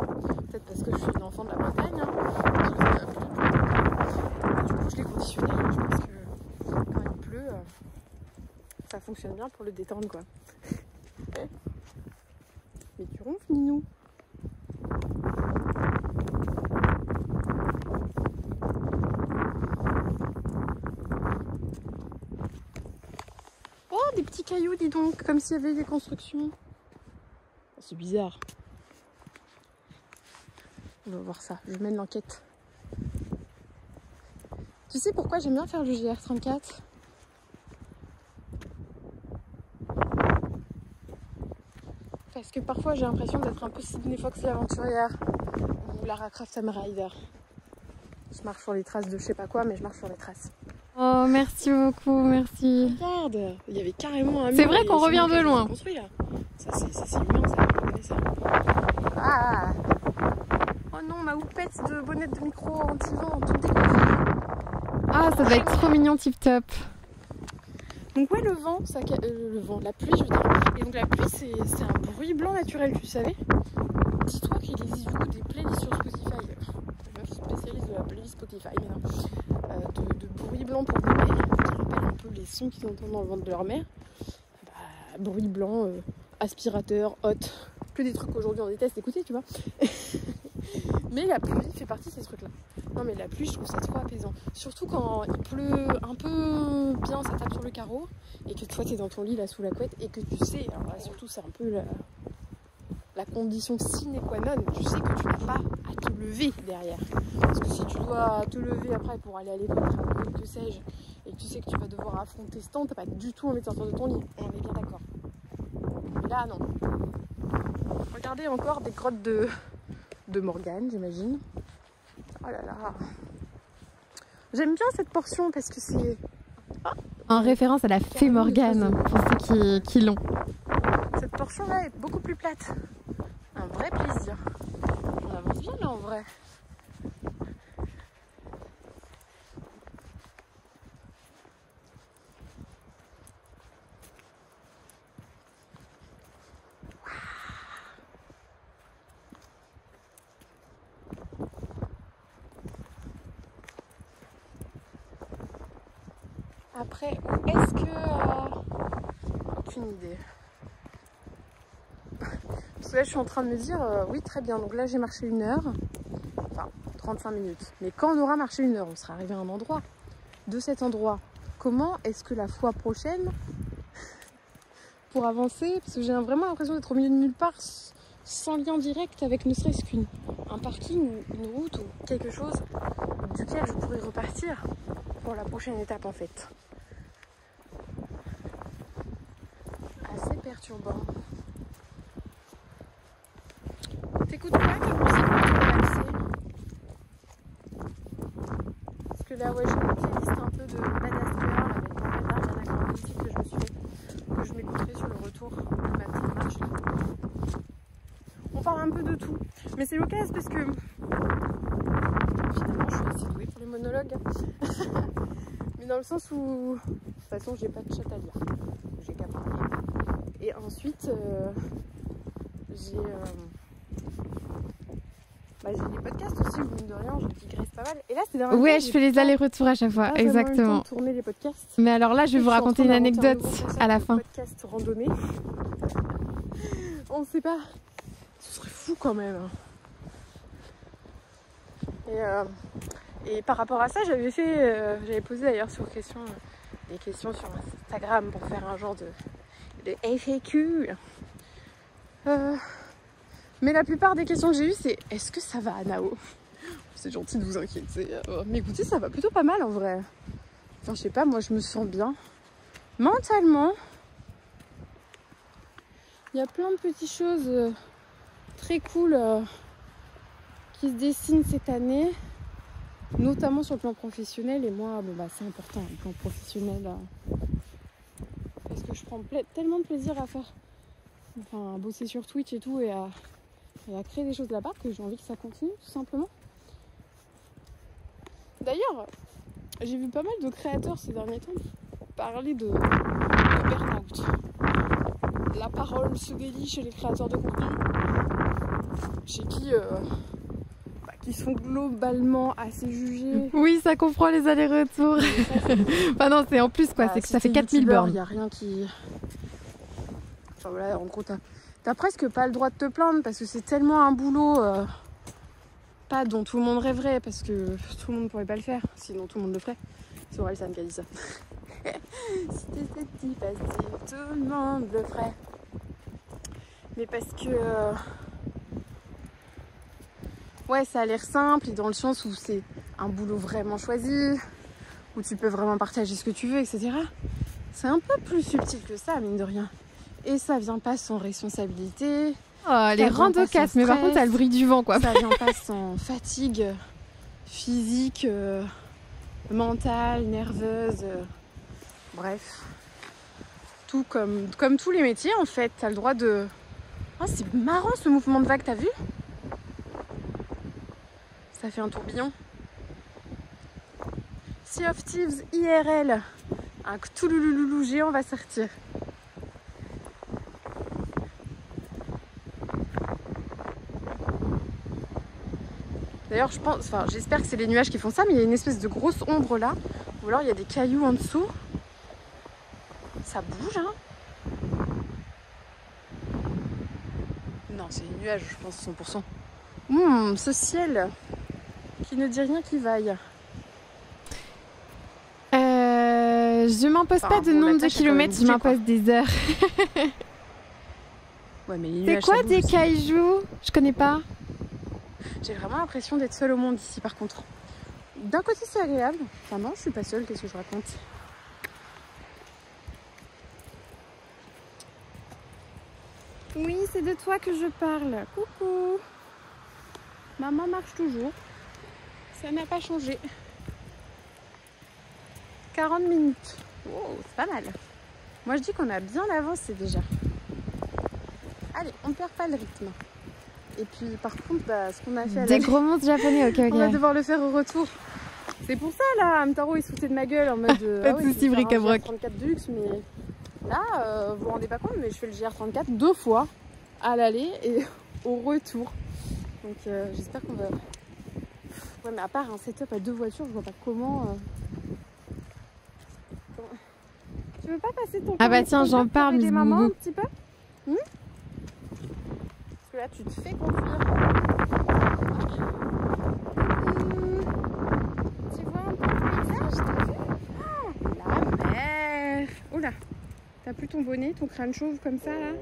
Peut-être parce que je suis une enfant de la Bretagne. Hein. Je faisais la pluie. Et du coup, je l'ai conditionné. Je pense que quand il pleut, euh, ça fonctionne pour le détendre quoi. Mais tu ronfles, Ninou Oh, des petits cailloux, dis donc, comme s'il y avait des constructions. Oh, c'est bizarre. On va voir ça, je mène l'enquête. Tu sais pourquoi j'aime bien faire le GR34 Parce que parfois j'ai l'impression d'être un peu Sydney Fox l'aventurière ou Lara Croft Sam Rider. Je marche sur les traces de je sais pas quoi, mais je marche sur les traces. Oh, merci beaucoup, merci. Regarde, il y avait carrément un C'est vrai qu'on revient de loin. construit, là. Ça, c'est humain, ça, ça. Ah Oh non, ma houppette de bonnette de micro anti-vent, tout. Ah, ça doit être trop mignon, tip top. Donc ouais, le vent, ça, euh, le vent, la pluie, je veux dire. Et donc la pluie, c'est un bruit blanc naturel, tu savais? Dis-toi qu'il existe du coup des playlists sur Spotify. Je suis spécialiste de la playlist Spotify maintenant. Euh, de, de bruit blanc pour bébés, qui rappellent un peu les sons qu'ils entendent dans le ventre de leur mère? Bah, bruit blanc, euh, aspirateur, hot, que des trucs qu'aujourd'hui on déteste écouter, tu vois. la pluie fait partie de ces trucs-là. Non mais la pluie, je trouve ça trop apaisant. Surtout quand il pleut un peu bien, ça tape sur le carreau et que toi t'es dans ton lit là sous la couette et que tu sais, alors là surtout c'est un peu la, condition sine qua non, tu sais que tu n'as pas à te lever derrière. Parce que si tu dois te lever après pour aller à l'école, que sais-je, et que tu sais que tu vas devoir affronter ce temps, t'as pas du tout envie de sortir de ton lit. On est bien d'accord. Là non. Regardez encore des grottes de, de Morgane, j'imagine. Oh là là. J'aime bien cette portion parce que c'est. Ah, En référence à la fée Morgane, pour ceux qui, qui l'ont. Cette portion-là est beaucoup plus plate. Un vrai plaisir. On avance bien là en vrai. Après, où est-ce que... euh, Idée. Parce que là, je suis en train de me dire, euh, oui, très bien. Donc là, j'ai marché une heure. Enfin, 35 minutes. Mais quand on aura marché une heure, on sera arrivé à un endroit. De cet endroit, comment est-ce que la fois prochaine, pour avancer, parce que j'ai vraiment l'impression d'être au milieu de nulle part, sans lien direct avec ne serait-ce qu'une un parking ou une route ou quelque chose duquel je pourrais repartir pour la prochaine étape en fait. Assez perturbant. T'écoutes quoi comme musique pour te relaxer Parce que là, ouais, j'ai une playlist un peu de Girl avec pas mal d'Ariana Grande aussi que je me suis que je m'écouterai sur le retour de ma petite marche. On parle un peu de tout, mais c'est l'occasion parce que finalement, je suis assez douée pour les monologues. mais dans le sens où, de toute façon, j'ai pas de chat à lire, j'ai qu'à parler. Et ensuite, euh, j'ai. euh, bah, j'ai des podcasts aussi, mine de rien, je digresse pas mal. Et là, c'est Ouais, je fais les allers-retours à chaque fois, le temps exactement. de tourner les podcasts. Mais alors là, je vais vous raconter une un anecdote à la fin. Podcast randonnée. On sait pas. Ce serait fou quand même. Et, euh, et par rapport à ça, j'avais fait, euh, j'avais posé d'ailleurs sur question, euh, des questions sur Instagram pour faire un genre de, de FAQ. Euh, mais la plupart des questions que j'ai eues, c'est est-ce que ça va, Nao C'est gentil de vous inquiéter. Euh, mais écoutez, ça va plutôt pas mal en vrai. Enfin, je sais pas, moi je me sens bien. Mentalement, il y a plein de petites choses euh, très cool qui se dessinent cette année, notamment sur le plan professionnel. Et moi, bon, bah, c'est important, le plan professionnel. euh, parce que je prends tellement de plaisir à faire, enfin, à bosser sur Twitch et tout, et à, créer des choses là-bas que j'ai envie que ça continue, tout simplement. D'ailleurs, j'ai vu pas mal de créateurs ces derniers temps parler de, de burn-out. La parole se délie chez les créateurs de contenu, chez qui, euh, qui sont globalement assez jugés. Oui, ça comprend les allers-retours. Enfin non, c'est en plus quoi, Bah, c'est que si ça fait t'es 4000 youtubeur, bornes. Il n'y a rien qui. Enfin voilà, en gros, t'as t'as presque pas le droit de te plaindre parce que c'est tellement un boulot. euh, pas dont tout le monde rêverait parce que tout le monde ne pourrait pas le faire, sinon tout le monde le ferait. C'est Orelsan qui a dit ça. si t'étais petit facile, tout le monde le ferait. Mais parce que. euh, Ouais, ça a l'air simple et dans le sens où c'est un boulot vraiment choisi, où tu peux vraiment partager ce que tu veux, etc. C'est un peu plus subtil que ça, mine de rien. Et ça vient pas sans responsabilité, Oh, les T'as rangs pas de casse, son mais par contre, t'as le bruit du vent quoi. ça vient pas sans fatigue physique, euh, mentale, nerveuse. euh, bref. Tout comme, comme tous les métiers en fait, t'as le droit de. Ah, c'est marrant ce mouvement de vague, t'as vu? Ça fait un tourbillon. Sea of Thieves IRL. Un Cthulhu géant va sortir. D'ailleurs, je pense, enfin, j'espère que c'est les nuages qui font ça, mais il y a une espèce de grosse ombre là, ou alors il y a des cailloux en dessous. Ça bouge, hein? Non, c'est les nuages, je pense, 100%. Hum, ce ciel qui ne dit rien qui vaille. Euh, je m'impose Enfin, pas de bon, nombre de kilomètres, je m'impose des heures. Ouais, C'est quoi des aussi. cailloux? Je connais pas. J'ai vraiment l'impression d'être seule au monde ici, par contre. D'un côté, c'est agréable. Enfin, non, je suis pas seule, qu'est-ce que je raconte? Oui, c'est de toi que je parle. Coucou. Maman marche toujours. Ça n'a pas changé. 40 minutes. Oh, c'est pas mal. Moi, je dis qu'on a bien avancé déjà. Allez, on perd pas le rythme. Et puis, par contre, bah, ce qu'on a fait à Des gros monstres japonais, ok, on va ok. devoir le faire au retour. C'est pour ça, là, Amtaro, il se foutait de ma gueule en mode... euh, Pas de ah ouais, soucis, faire un bric-à-brac. GR34 de luxe, mais là, euh, vous vous rendez pas compte, mais je fais le GR34 deux fois, à l'aller et au retour. Donc, euh, j'espère qu'on va... Ouais, mais à part un setup à deux voitures, je vois pas comment... euh, comment- Tu veux pas passer ton Ah bah tiens, j'en parle, aider Miss maman un petit peu Hmm Parce que là, tu te fais conduire. Hmm. Tu vois un peu le paysage, t'as vu Oh, La mer Oula T'as plus ton bonnet, ton crâne chauve comme ça là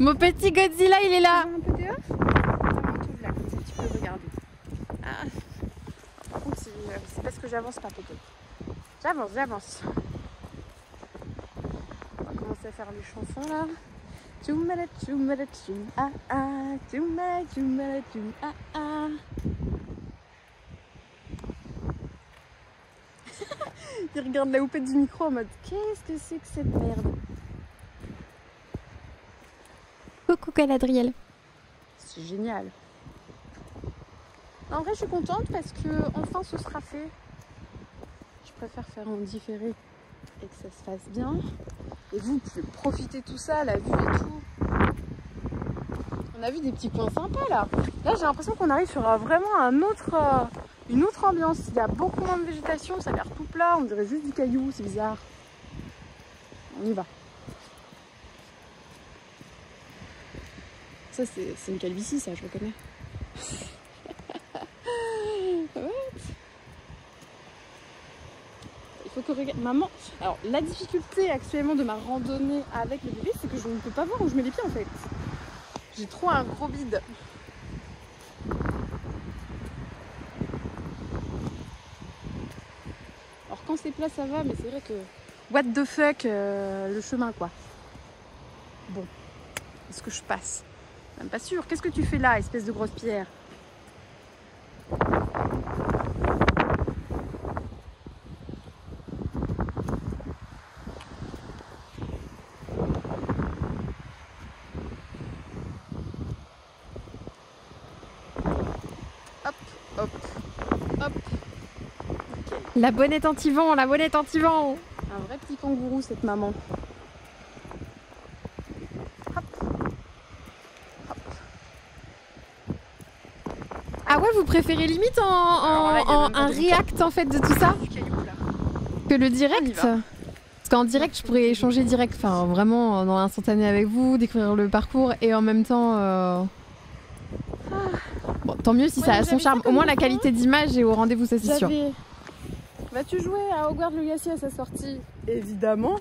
Mon petit Godzilla, il est là vas un peu dehors Maman t'ouvre là, comme ça tu peux regarder. Ah. Par contre, c'est euh, c'est parce que j'avance pas peut-être. J'avance, j'avance. On va commencer à faire les chansons là. Tchoumala, tchoumala, tchoum, ah ah, tchoumala, tchoumala, tchoum, ah ah. Il regarde la houppette du micro en mode Qu'est-ce que c'est que cette merde? Coucou Galadriel. C'est génial. En vrai, je suis contente parce que enfin ce sera fait. Je préfère faire en différé et que ça se fasse bien. Et vous, pouvez profiter tout ça, la vue et tout. On a vu des petits coins sympas là. Là, j'ai l'impression qu'on arrive sur vraiment un euh, une autre ambiance. Il y a beaucoup moins de végétation, ça a l'air tout plat, on dirait juste du caillou, c'est bizarre. On y va. Ça, c'est une calvitie, ça, je reconnais. Maman. Alors, la difficulté actuellement de ma randonnée avec le bébé, c'est que je ne peux pas voir où je mets les pieds en fait. J'ai trop un gros bide. Alors, quand c'est plat, ça va, mais c'est vrai que. What the fuck, euh, le chemin quoi. Bon. Est-ce que je passe? Même pas sûr. Qu'est-ce que tu fais là, espèce de grosse pierre Hop, hop, hop. Ok. La bonnette anti-vent, la bonnette anti-vent. Un vrai petit kangourou, cette maman. Hop. Hop. Ah ouais, vous préférez limite en, en- là, en- un react en fait de tout ça que le direct. Parce qu'en direct, je pourrais échanger direct, enfin vraiment dans l'instantané avec vous, découvrir le parcours et en même temps. euh, Bon, tant mieux si Ouais, ça a son charme. Au moins la qualité d'image est au rendez-vous, ça c'est sûr. Vas-tu jouer à Hogwarts Legacy à sa sortie Évidemment.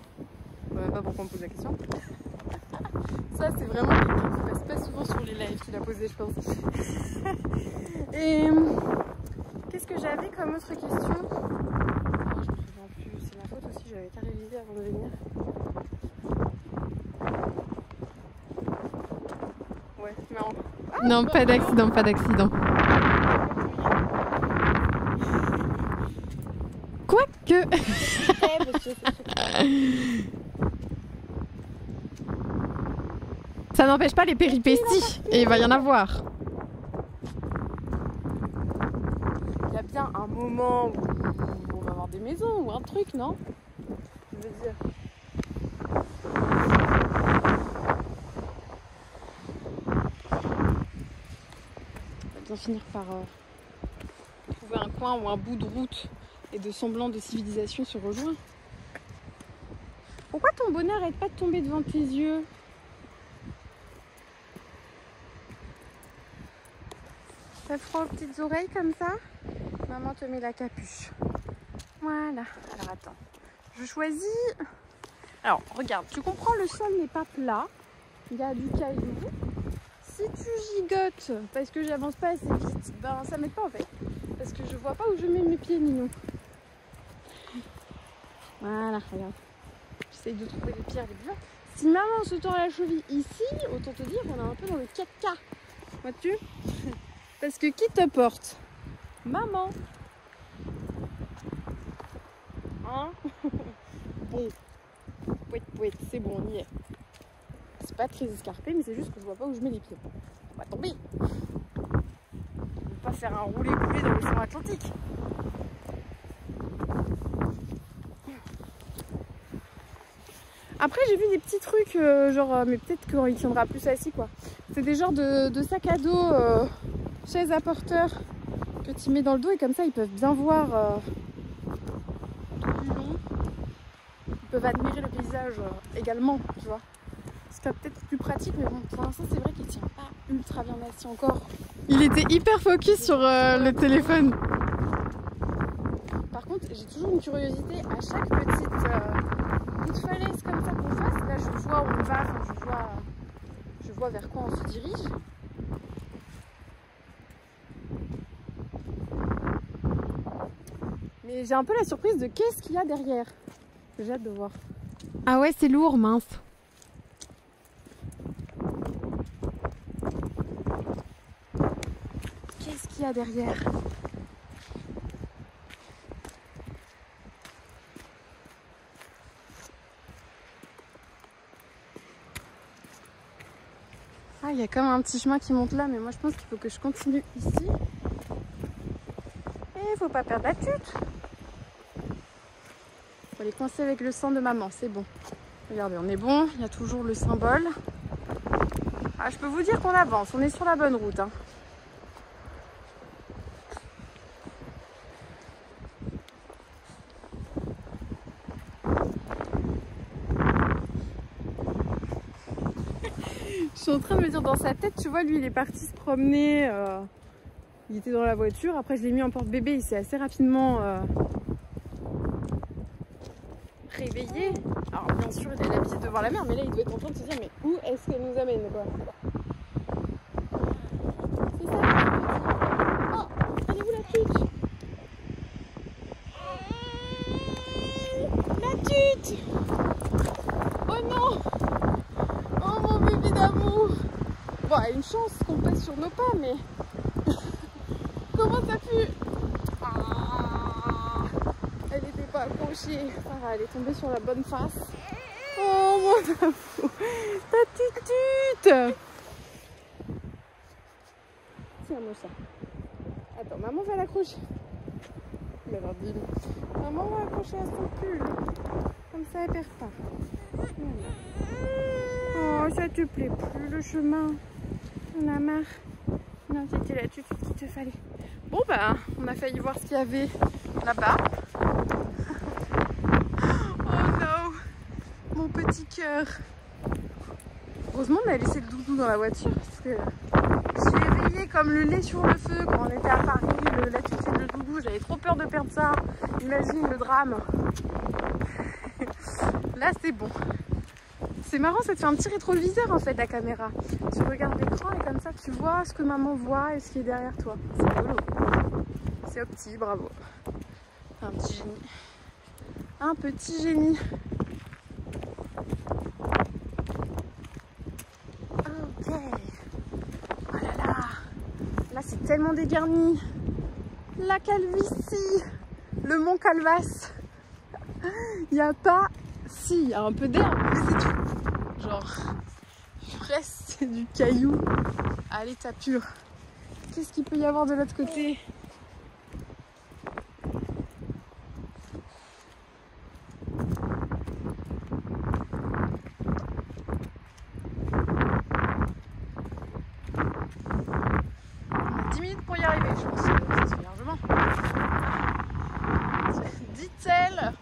Même pas pourquoi on me pose la question. Ça, c'est vraiment quelqu'un qui passe pas souvent sur les lives qu'il a posé, je pense. Et qu'est-ce que j'avais comme autre question? Ah, Je me souviens plus. C'est ma faute aussi, j'avais qu'à réviser avant de venir. Ouais, c'est marrant. Non, pas d'accident, pas d'accident. Ça n'empêche pas les péripéties. Et il va y en avoir. Il y a bien un moment où on va avoir des maisons ou un truc, non? Je veux dire. On va bien finir par euh, trouver un coin ou un bout de route et de semblant de civilisation se rejoint. Pourquoi ton bonheur arrête pas de tomber devant tes yeux T'as froid aux petites oreilles comme ça? Maman te met la capuche. Voilà. Alors attends. Je choisis. Alors regarde, tu comprends, le sol n'est pas plat. Il y a du caillou. Si tu gigotes parce que j'avance pas assez vite, ben ça m'aide pas en fait. Parce que je vois pas où je mets mes pieds, Ninou. Voilà, regarde. J'essaye de trouver les pierres les. Si maman se tord la cheville ici, autant te dire qu'on est un peu dans le 4K. Vois-tu? Parce que qui te porte? Maman. Hein? Bon. Pouet, pouet, c'est bon, on y est. C'est pas très escarpé, mais c'est juste que je vois pas où je mets les pieds. On va tomber. On va pas faire un roulé-boulé dans l'océan Atlantique. Après, j'ai vu des petits trucs, euh, genre, euh, mais peut-être qu'il tiendra plus assis, quoi. C'est des genres de, de sacs à dos, euh, chaises à porteur, que tu mets dans le dos et comme ça, ils peuvent bien voir euh, tout du long. Ils peuvent admirer le paysage également, tu vois. C'est peut-être plus pratique, mais bon, pour l'instant, c'est vrai qu'il tient pas ultra bien assis encore. Il était hyper focus sur le téléphone. Par contre, j'ai toujours une curiosité à chaque petite euh, falaise comme ça qu'on fasse. Là, je vois où on va, enfin, je vois, je vois vers quoi on se dirige. Mais j'ai un peu la surprise de qu'est-ce qu'il y a derrière. J'ai hâte de voir. Ah ouais, c'est lourd, mince. Qu'est-ce qu'il y a derrière Ah, il y a comme un petit chemin qui monte là, mais moi je pense qu'il faut que je continue ici. Et faut pas perdre la tute. Faut les coincer avec le sang de maman, c'est bon. Regardez, on est bon, il y a toujours le symbole. Ah, je peux vous dire qu'on avance, on est sur la bonne route. hein. Train de me dire dans sa tête, tu vois, lui il est parti se promener. euh, il était dans la voiture. Après, je l'ai mis en porte-bébé. Il s'est assez rapidement euh, réveillé. Alors, bien sûr, il a l'habitude de voir la mer, mais là, il doit être en train de se dire Mais où est-ce qu'elle nous amène quoi C'est ça Oh Elle est où la tute La tute Oh non Oh mon bébé d'amour Une chance qu'on passe sur nos pas, mais... Comment ça pu Ah Elle n'était pas accrochée. Ça elle est tombée sur la bonne face. Oh mon amour Ta tutute Tiens, mon chat. Attends, maman va l'accrocher. Maman va l'accrocher à son pull. Comme ça, elle perd pas. Oh, ça te plaît plus le chemin. On a marre. Non, tutute qu'il te fallait. Bon, bah, on a failli voir ce qu'il y avait là-bas. oh non, mon petit cœur. Heureusement, on a laissé le doudou dans la voiture parce que j'ai comme le lait sur le feu quand on était à Paris, l'attitude de doudou. J'avais trop peur de perdre ça. Imagine le drame. Là, c'est bon. C'est marrant, ça te fait un petit rétroviseur en fait la caméra. Tu regardes l'écran et comme ça tu vois ce que maman voit et ce qui est derrière toi. C'est rigolo. C'est opti, bravo. Un petit génie. Un petit génie. Ok. Oh là là. Là c'est tellement dégarni. La calvitie. Le mont Calvas. Il n'y a pas. Si, il y a un peu d'herbe. Genre, le reste c'est du caillou à l'état pur. Qu'est-ce qu'il peut y avoir de l'autre côté? 10 minutes pour y arriver, je pense. Largement. Dit-elle,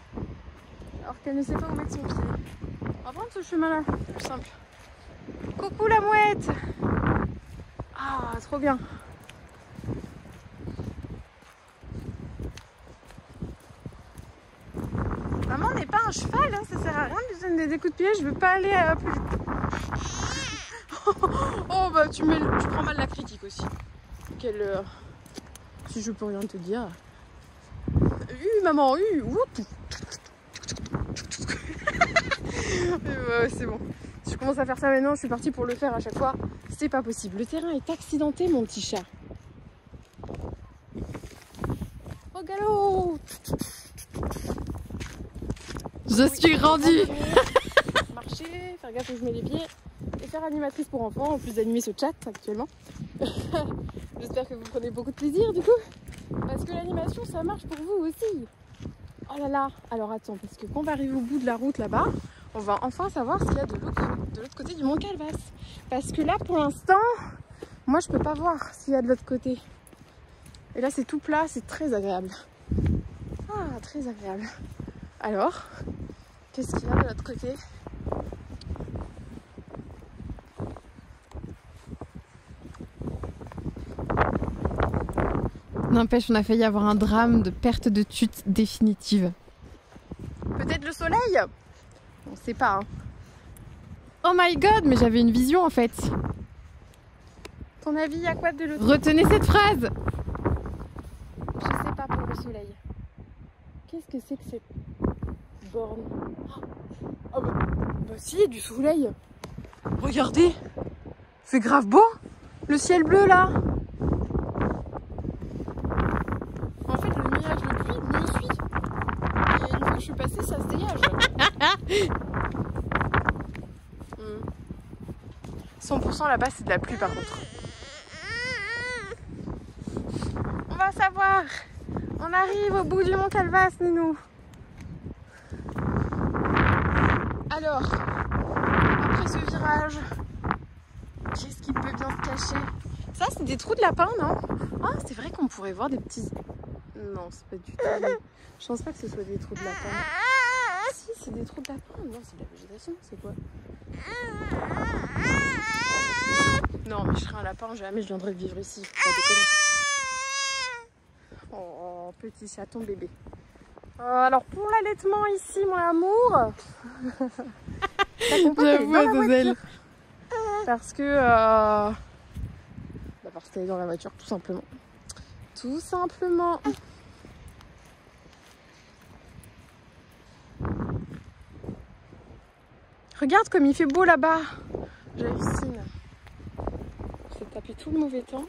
alors qu'elle ne sait pas où mettre son pied. On va prendre ce chemin-là, c'est plus simple. Coucou la mouette Ah, trop bien Maman n'est pas un cheval, hein, ça sert à rien de donner des coups de pied, je veux pas aller euh, plus vite. oh bah tu, mets, tu prends mal la critique aussi. Quelle... euh, Si je peux rien te dire. Uh, maman, tout. Euh, c'est bon. Si je commence à faire ça maintenant, je suis partie pour le faire à chaque fois. C'est pas possible. Le terrain est accidenté, mon petit chat. Au galop Je suis rendue. Marcher, faire gaffe où je mets les pieds et faire animatrice pour enfants en plus d'animer ce chat actuellement. J'espère que vous prenez beaucoup de plaisir du coup. Parce que l'animation ça marche pour vous aussi. Oh là là Alors attends, parce que quand on va arriver au bout de la route là-bas, on va enfin savoir s'il y a de l'autre de l'autre côté du Mont Calvas. Parce que là pour l'instant, moi je peux pas voir s'il y a de l'autre côté. Et là c'est tout plat, c'est très agréable. Ah, très agréable. Alors, qu'est-ce qu'il y a de l'autre côté? N'empêche, on a failli avoir un drame de perte de tute définitive. Peut-être le soleil? On sait pas. Hein. Oh my god, mais j'avais une vision en fait. Ton avis, à quoi de l'autre Retenez cette phrase Je sais pas pour le soleil. Qu'est-ce que c'est que cette borne? Oh bah, bah si, il y a du soleil. Regardez C'est grave beau Le ciel bleu là En fait, le nuage de pluie me suit. Et une fois que je suis passée, ça se dégage. Hmm. 100% là-bas, c'est de la pluie par contre. On va savoir. On arrive au bout du mont Calvas, Ninou. Alors, après ce virage, qu'est-ce qui peut bien se cacher? Ça, c'est des trous de lapin, non? Ah, c'est vrai qu'on pourrait voir des petits... Non, c'est pas du tout... Je pense pas que ce soit des trous de lapin. C'est des trous de lapin. Non, c'est de la végétation, c'est quoi Non, mais je serais un lapin, jamais je viendrais vivre ici. Oh, petit chaton bébé. Euh, alors, pour l'allaitement ici, mon amour, J'avoue, Azazel. Parce que... euh, bah, parce qu'elle est dans la voiture, tout simplement. Tout simplement. Regarde comme il fait beau là-bas. J'hallucine. J'ai tapé tout le mauvais temps.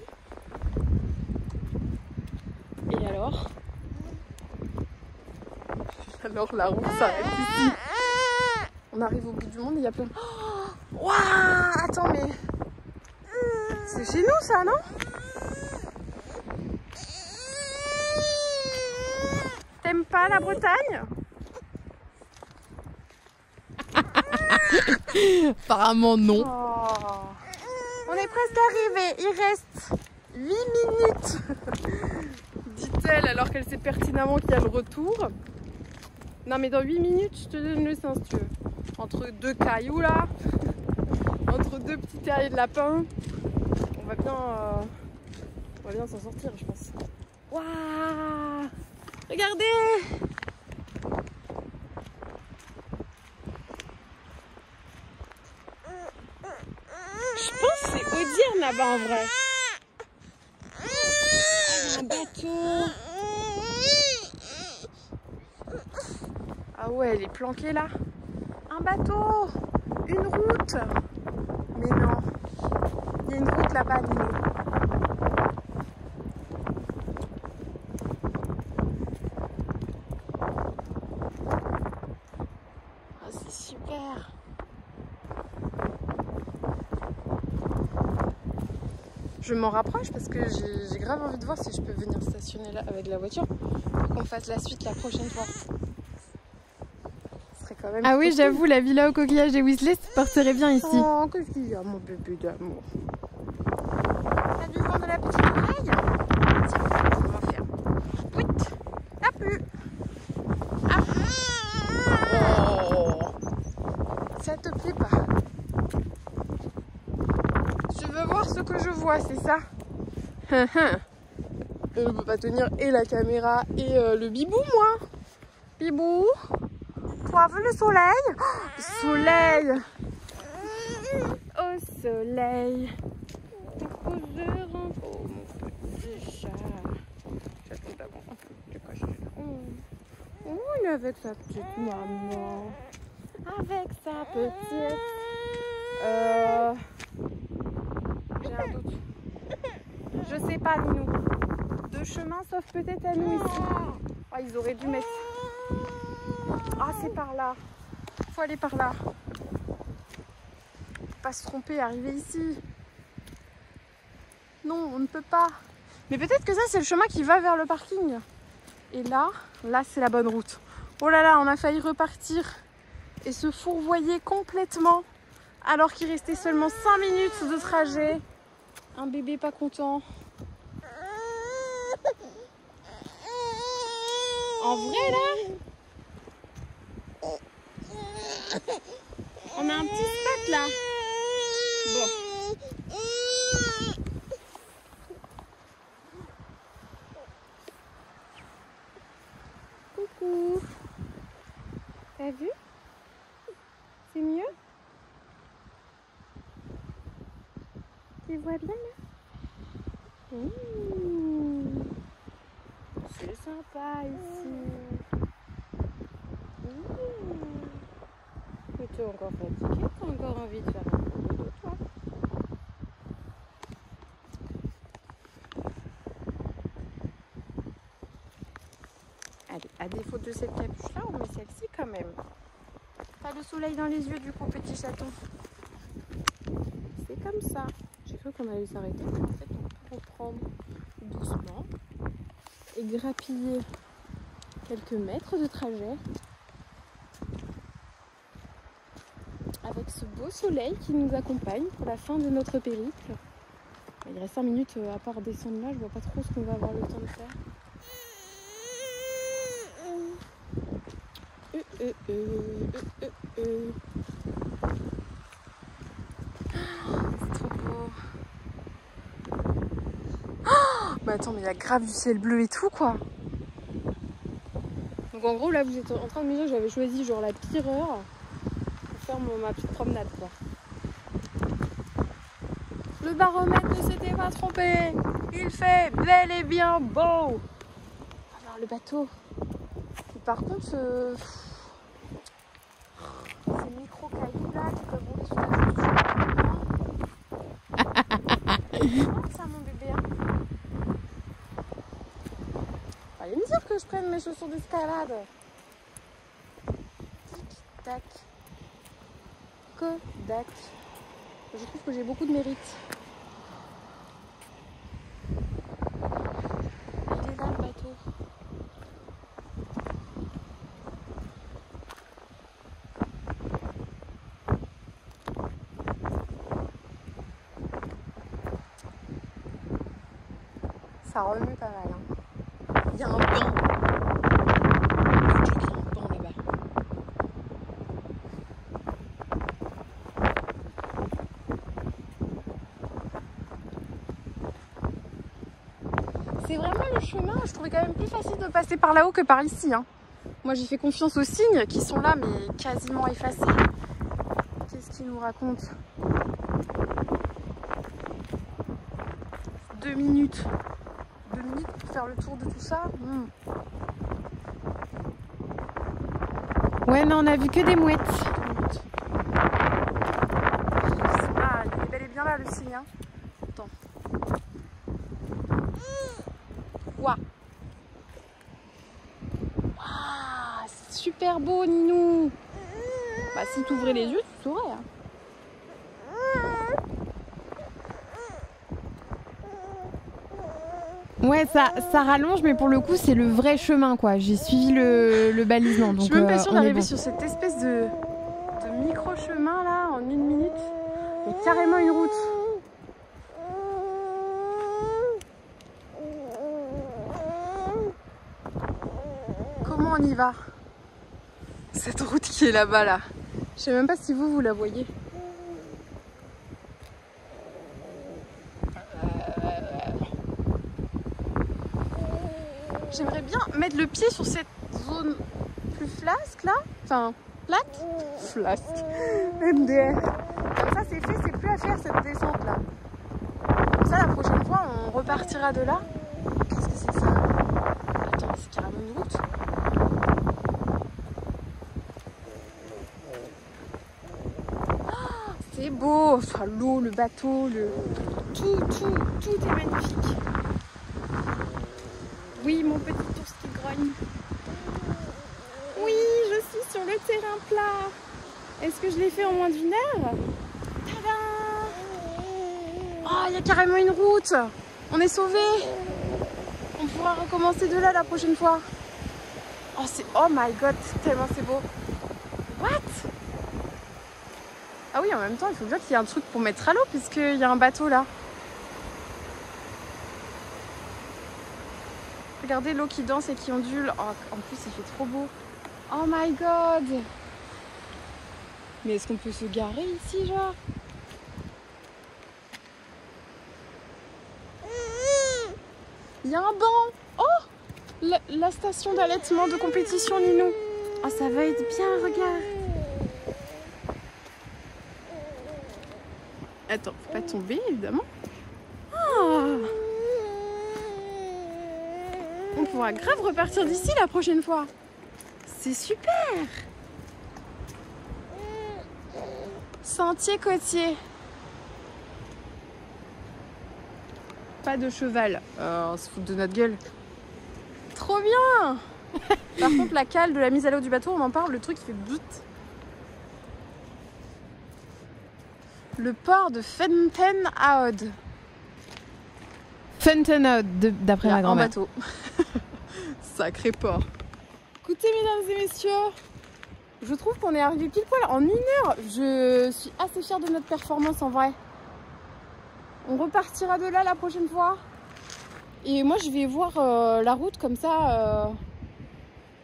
Et alors Alors la route s'arrête ici. On arrive au bout du monde et il y a plein de... Oh Attends mais... C'est chez nous ça, non T'aimes pas la Bretagne? Apparemment non. Oh. On est presque arrivé. Il reste 8 minutes. Dit-elle alors qu'elle sait pertinemment qu'il y a le retour. Non mais dans 8 minutes, je te donne le si tu veux. Entre deux cailloux là, entre deux petits terriers de lapin, on va bien, euh, on va bien s'en sortir, je pense. Waouh Regardez Je pense que c'est Audierne là-bas en vrai. Un bateau. Ah ouais, elle est planquée là. Un bateau. Une route. Mais non. Il y a une route là-bas, Nino. Ah, c'est super. Je m'en rapproche parce que j'ai grave envie de voir si je peux venir stationner là avec la voiture pour qu'on fasse la suite la prochaine fois. Ce serait quand même. Ah oui, j'avoue, la villa au coquillage des Weasley se porterait bien ici. Oh, qu'est-ce qu'il y a, mon bébé d'amour? T'as du vent de la petite oreille Tiens, on va faire. Pouit A pu A pu Oh Ça te plaît pas Tu veux voir c'est ça Hum, hum. Je ne peux pas tenir et la caméra et euh, le bibou, moi. Bibou, toi, veux le soleil Oh, Le soleil Au soleil. Quand je rentre, oh mon petit chat. J'attends d'abord un peu de cacher. Oh. Oh, il est avec sa petite maman? Avec sa petite. Euh. J'ai un doute. Je sais Deux chemins, sauf peut-être à nous ici. Ah, ils auraient dû mettre Ah, c'est par là. Faut aller par là. Pas se tromper, arriver ici. Non, on ne peut pas. Mais peut-être que ça, c'est le chemin qui va vers le parking. Et là, là, c'est la bonne route. Oh là là, on a failli repartir et se fourvoyer complètement alors qu'il restait seulement 5 minutes de trajet. Un bébé pas content. En vrai là? On a un petit spot là. Bon. Coucou. T'as vu? C'est mieux? Tu vois bien là? Mmh. Sympa ici. Mmh. Encore fatigué T'as encore envie de faire un peu de toi Allez, à défaut de cette capuche-là, on met celle-ci quand même. Pas le soleil dans les yeux du coup, petit chaton. C'est comme ça. J'ai cru qu'on allait s'arrêter, mais en fait, on peut reprendre doucement grappiller quelques mètres de trajet avec ce beau soleil qui nous accompagne pour la fin de notre périple. Il reste 5 minutes euh, à part descendre là, je vois pas trop ce qu'on va avoir le temps de faire. Euh, euh, euh, euh. C'est trop beau. Oh, mais il y a grave du ciel bleu et tout quoi. Donc en gros là vous êtes en train de me dire que j'avais choisi genre la pire heure pour faire ma petite promenade quoi. Le baromètre ne s'était pas trompé. Il fait bel et bien beau. Alors le bateau. Et par contre, ce... ces micro cailloux là qui peuvent rouler sur ta chaussure. ça mon bébé. hein. Fallait me dire que je prenne mes chaussures d'escalade. Tic tac. Kodak. Je trouve que j'ai beaucoup de mérite. Il est là le bateau. Ça remue pas mal. hein. Il y a un banc. Je crois qu'il y a un banc là-bas. C'est vraiment le chemin, je trouvais quand même plus facile de passer par là-haut que par ici. hein. Moi j'ai fait confiance aux signes qui sont là mais quasiment effacés. Qu'est-ce qu'ils nous racontent? Deux minutes. Deux minutes pour faire le tour de tout ça? Hmm. Ouais, mais on a vu que des mouettes. Deux minutes. Ah, il est bel et bien là le signe. Hein. Attends. Ouah. Ouah, c'est super beau, Ninou. Bah, si tu ouvrais les yeux, tu saurais. hein. Ouais, ça, ça rallonge, mais pour le coup, c'est le vrai chemin, quoi. J'ai suivi le, le balisement. Je Donc, suis même euh, pas sûre on est d'arriver bon. sur cette espèce de, de micro-chemin là en une minute. Il y a carrément une route. Comment on y va? Cette route qui est là-bas là. Je sais même pas si vous, vous la voyez. J'aimerais bien mettre le pied sur cette zone plus flasque là. Enfin, plate. Flasque. MDR. Comme ça, c'est fait, c'est plus à faire cette descente là. Comme ça, la prochaine fois, on repartira de là. Qu'est-ce que c'est que ça Attends, c'est carrément une route. Ah, C'est l'eau, le bateau, le tout, tout, tout est magnifique. Oui, mon petit ours qui grogne. Oui, je suis sur le terrain plat. Est-ce que je l'ai fait en moins d'une heure? Oh, il y a carrément une route On est sauvés On pourra recommencer de là la prochaine fois. Oh, c'est... Oh my god, tellement c'est beau. What? Ah oui, en même temps, il faut bien qu'il y ait un truc pour mettre à l'eau, puisqu'il y a un bateau là. Regardez l'eau qui danse et qui ondule. Oh, en plus, il fait trop beau. Oh my god Mais est-ce qu'on peut se garer ici, genre? Il y a un banc Oh la, station d'allaitement de compétition Ninou Oh, ça va être bien, regarde Attends, faut pas tomber, évidemment. Oh on pourra grave repartir d'ici la prochaine fois. C'est super. Sentier côtier. Pas de cheval. Oh, on se fout de notre gueule. Trop bien Par contre, la cale de la mise à l'eau du bateau, on en parle, le truc il fait bout. Le port de Fenton-Aod. Fenton d'après ma grand-mère. En bateau. Sacré port. Écoutez, mesdames et messieurs, je trouve qu'on est arrivé pile poil en une heure. Je suis assez fière de notre performance en vrai. On repartira de là la prochaine fois. Et moi, je vais voir euh, la route comme ça. Euh,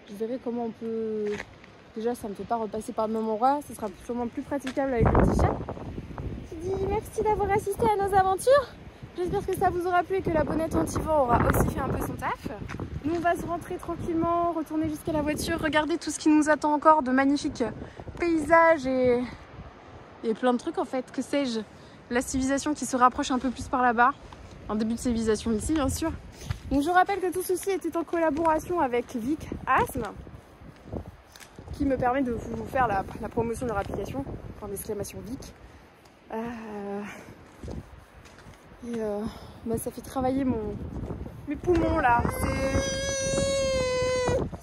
je verrai comment on peut. Déjà, ça me fait pas repasser par le même endroit. Ce sera sûrement plus praticable avec le petit merci d'avoir assisté à nos aventures. J'espère que ça vous aura plu et que la bonnette anti-vent aura aussi fait un peu son taf. Nous, on va se rentrer tranquillement, retourner jusqu'à la voiture, regarder tout ce qui nous attend encore de magnifiques paysages et, plein de trucs en fait, que sais-je? La civilisation qui se rapproche un peu plus par là-bas. Un début de civilisation ici, bien sûr. Donc, je rappelle que tout ceci était en collaboration avec Vic Asthme, qui me permet de vous faire la, promotion de leur application, en exclamation Vic. Euh, et euh, bah, ça fait travailler mon, mes poumons là.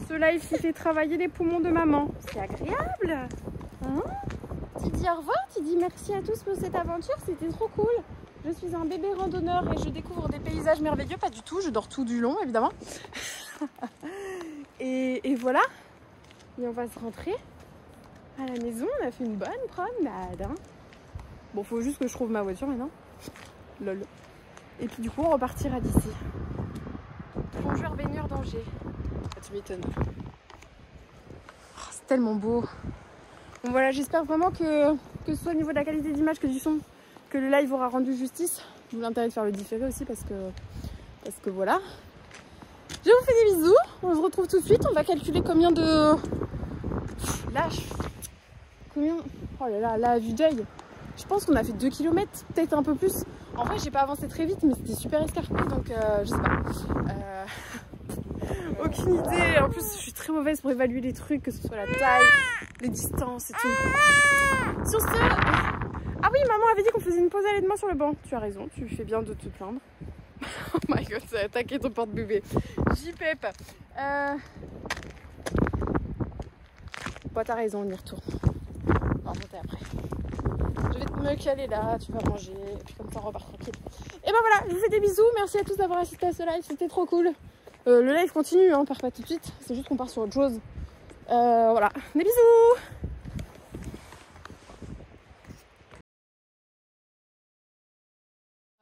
Ce live fait travailler les poumons de maman. C'est agréable. Hein tu dis au revoir, tu dis merci à tous pour cette aventure, c'était trop cool. Je suis un bébé randonneur et je découvre des paysages merveilleux. Pas du tout, je dors tout du long évidemment. et, voilà. Et on va se rentrer à la maison. On a fait une bonne promenade. Hein. Bon, faut juste que je trouve ma voiture maintenant. Lol. Et puis du coup, on repartira d'ici. Bonjour baigneur d'Angers. Ah, tu m'étonnes. Oh, c'est tellement beau. Bon voilà, j'espère vraiment que, que ce soit au niveau de la qualité d'image que du son, que le live aura rendu justice. Vous l'intérêt de faire le différé aussi parce que, parce que voilà. Je vous fais des bisous. On se retrouve tout de suite. On va calculer combien de... Là, combien... Oh là là, la vue d'œil. Je pense qu'on a fait 2 km, peut-être un peu plus. En vrai, j'ai pas avancé très vite, mais c'était super escarpé, donc euh, je sais pas. Euh... Aucune idée. En plus, je suis très mauvaise pour évaluer les trucs, que ce soit la taille, les distances et tout. Sur ce... Ah oui, maman avait dit qu'on faisait une pause allaitement sur le banc. Tu as raison, tu fais bien de te plaindre. oh my god, ça a attaqué ton porte-bébé. J-Pep. Euh... Bon, t'as raison, on y retourne. On va remonter après je vais me caler là, tu vas manger, et puis comme ça on repart tranquille. Et ben voilà, je vous fais des bisous, merci à tous d'avoir assisté à ce live, c'était trop cool. Euh, le live continue, hein, on part pas tout de suite, c'est juste qu'on part sur autre chose. Euh, voilà, des bisous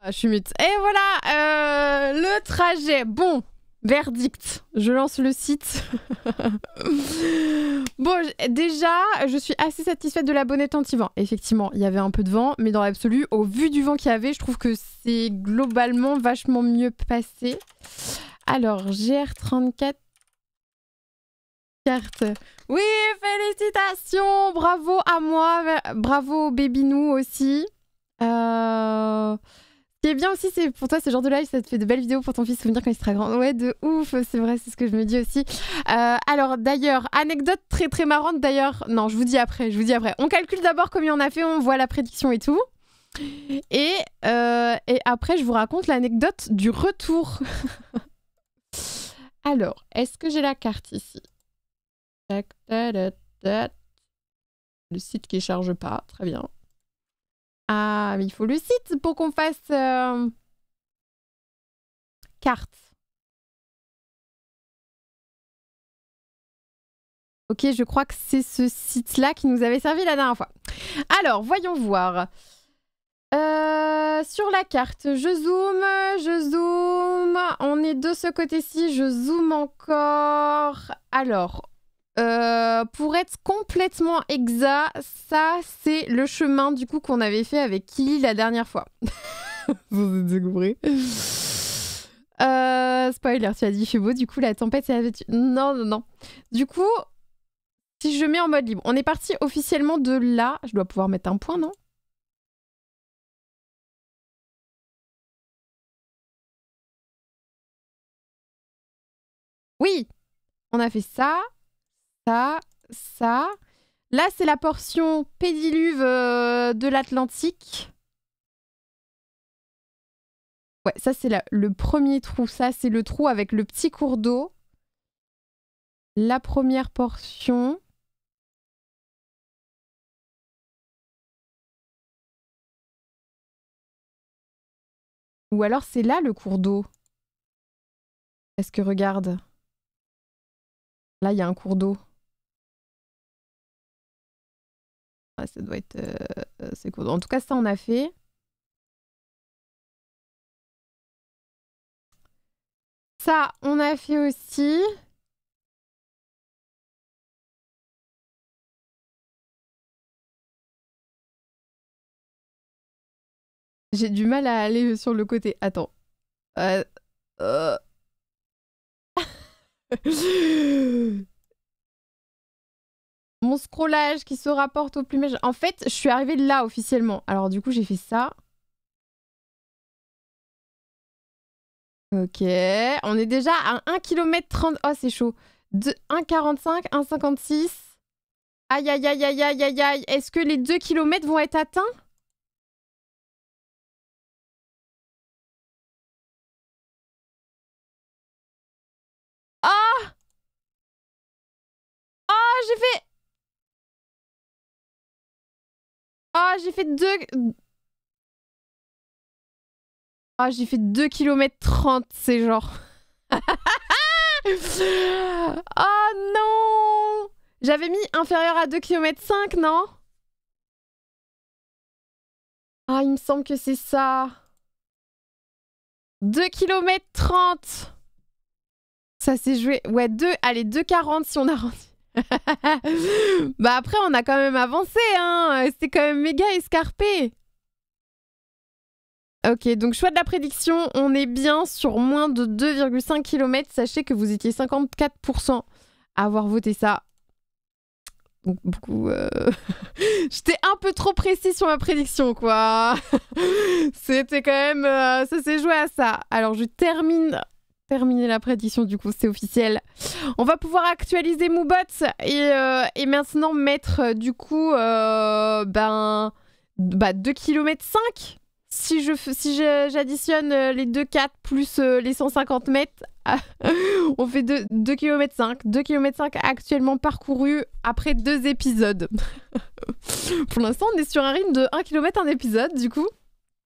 ah, Je suis mute. Et voilà, euh, le trajet. Bon, Verdict, je lance le site. bon, déjà, je suis assez satisfaite de la bonnette anti-vent. Effectivement, il y avait un peu de vent, mais dans l'absolu, au vu du vent qu'il y avait, je trouve que c'est globalement vachement mieux passé. Alors, GR34 carte. Oui, félicitations, bravo à moi, bravo Baby aussi. Euh... Ce qui est bien aussi, c'est pour toi, ce genre de live, ça te fait de belles vidéos pour ton fils souvenir quand il sera grand. Ouais, de ouf, c'est vrai, c'est ce que je me dis aussi. Euh, alors, d'ailleurs, anecdote très très marrante d'ailleurs. Non, je vous dis après, je vous dis après. On calcule d'abord combien on a fait, on voit la prédiction et tout. Et, euh, et après, je vous raconte l'anecdote du retour. alors, est-ce que j'ai la carte ici? Le site qui charge pas, très bien. Ah, il faut le site pour qu'on fasse euh, carte. Ok, je crois que c'est ce site-là qui nous avait servi la dernière fois. Alors, voyons voir. Euh, sur la carte, je zoome, je zoome. On est de ce côté-ci, je zoome encore. Alors, euh, pour être complètement exact, ça c'est le chemin du coup qu'on avait fait avec Kili la dernière fois. Vous avez compris euh, Spoiler, tu as dit beau, du coup la tempête c'est la Non, non, non. Du coup, si je mets en mode libre, on est parti officiellement de là. Je dois pouvoir mettre un point, non? Oui, on a fait ça, ça, ça. Là, c'est la portion pédiluve euh, de l'Atlantique. Ouais, ça, c'est le premier trou. Ça, c'est le trou avec le petit cours d'eau. La première portion. Ou alors, c'est là le cours d'eau. Est-ce que regarde? Là, il y a un cours d'eau. Ça doit être euh, c'est cours En tout cas, ça, on a fait. Ça, on a fait aussi. J'ai du mal à aller sur le côté. Attends. Euh... euh. Mon scrollage qui se rapporte au plumage. En fait, je suis arrivée là officiellement. Alors du coup, j'ai fait ça. Ok. On est déjà à 1 km 30. Oh, c'est chaud. 1,45, 1,56. Aïe, aïe, aïe, aïe, aïe, aïe, aïe. Est-ce que les 2 km vont être atteints? Ah Oh, j'ai fait... Oh, j'ai fait 2... Oh, j'ai fait 2 km 30, c'est genre... oh non J'avais mis inférieur à 2 km 5, non? Ah, il me semble que c'est ça. 2 km 30 ça s'est joué. Ouais, 2. Allez, 2,40 si on a rendu. bah après, on a quand même avancé, hein. C'était quand même méga escarpé. Ok, donc choix de la prédiction, on est bien sur moins de 2,5 km. Sachez que vous étiez 54% à avoir voté ça. Donc beaucoup... Euh, j'étais un peu trop précis sur ma prédiction, quoi. C'était quand même... Euh, ça s'est joué à ça. Alors je termine terminé la prédiction, du coup, c'est officiel. On va pouvoir actualiser Moobot et, euh, et maintenant mettre, euh, du coup, euh, ben, bah, 2 km 5 si je si j'additionne les 2 4 plus les 150 mètres, on fait 2, 2 km 5. 2 km 5 actuellement parcouru après deux épisodes. Pour l'instant, on est sur un rythme de 1 km un épisode, du coup.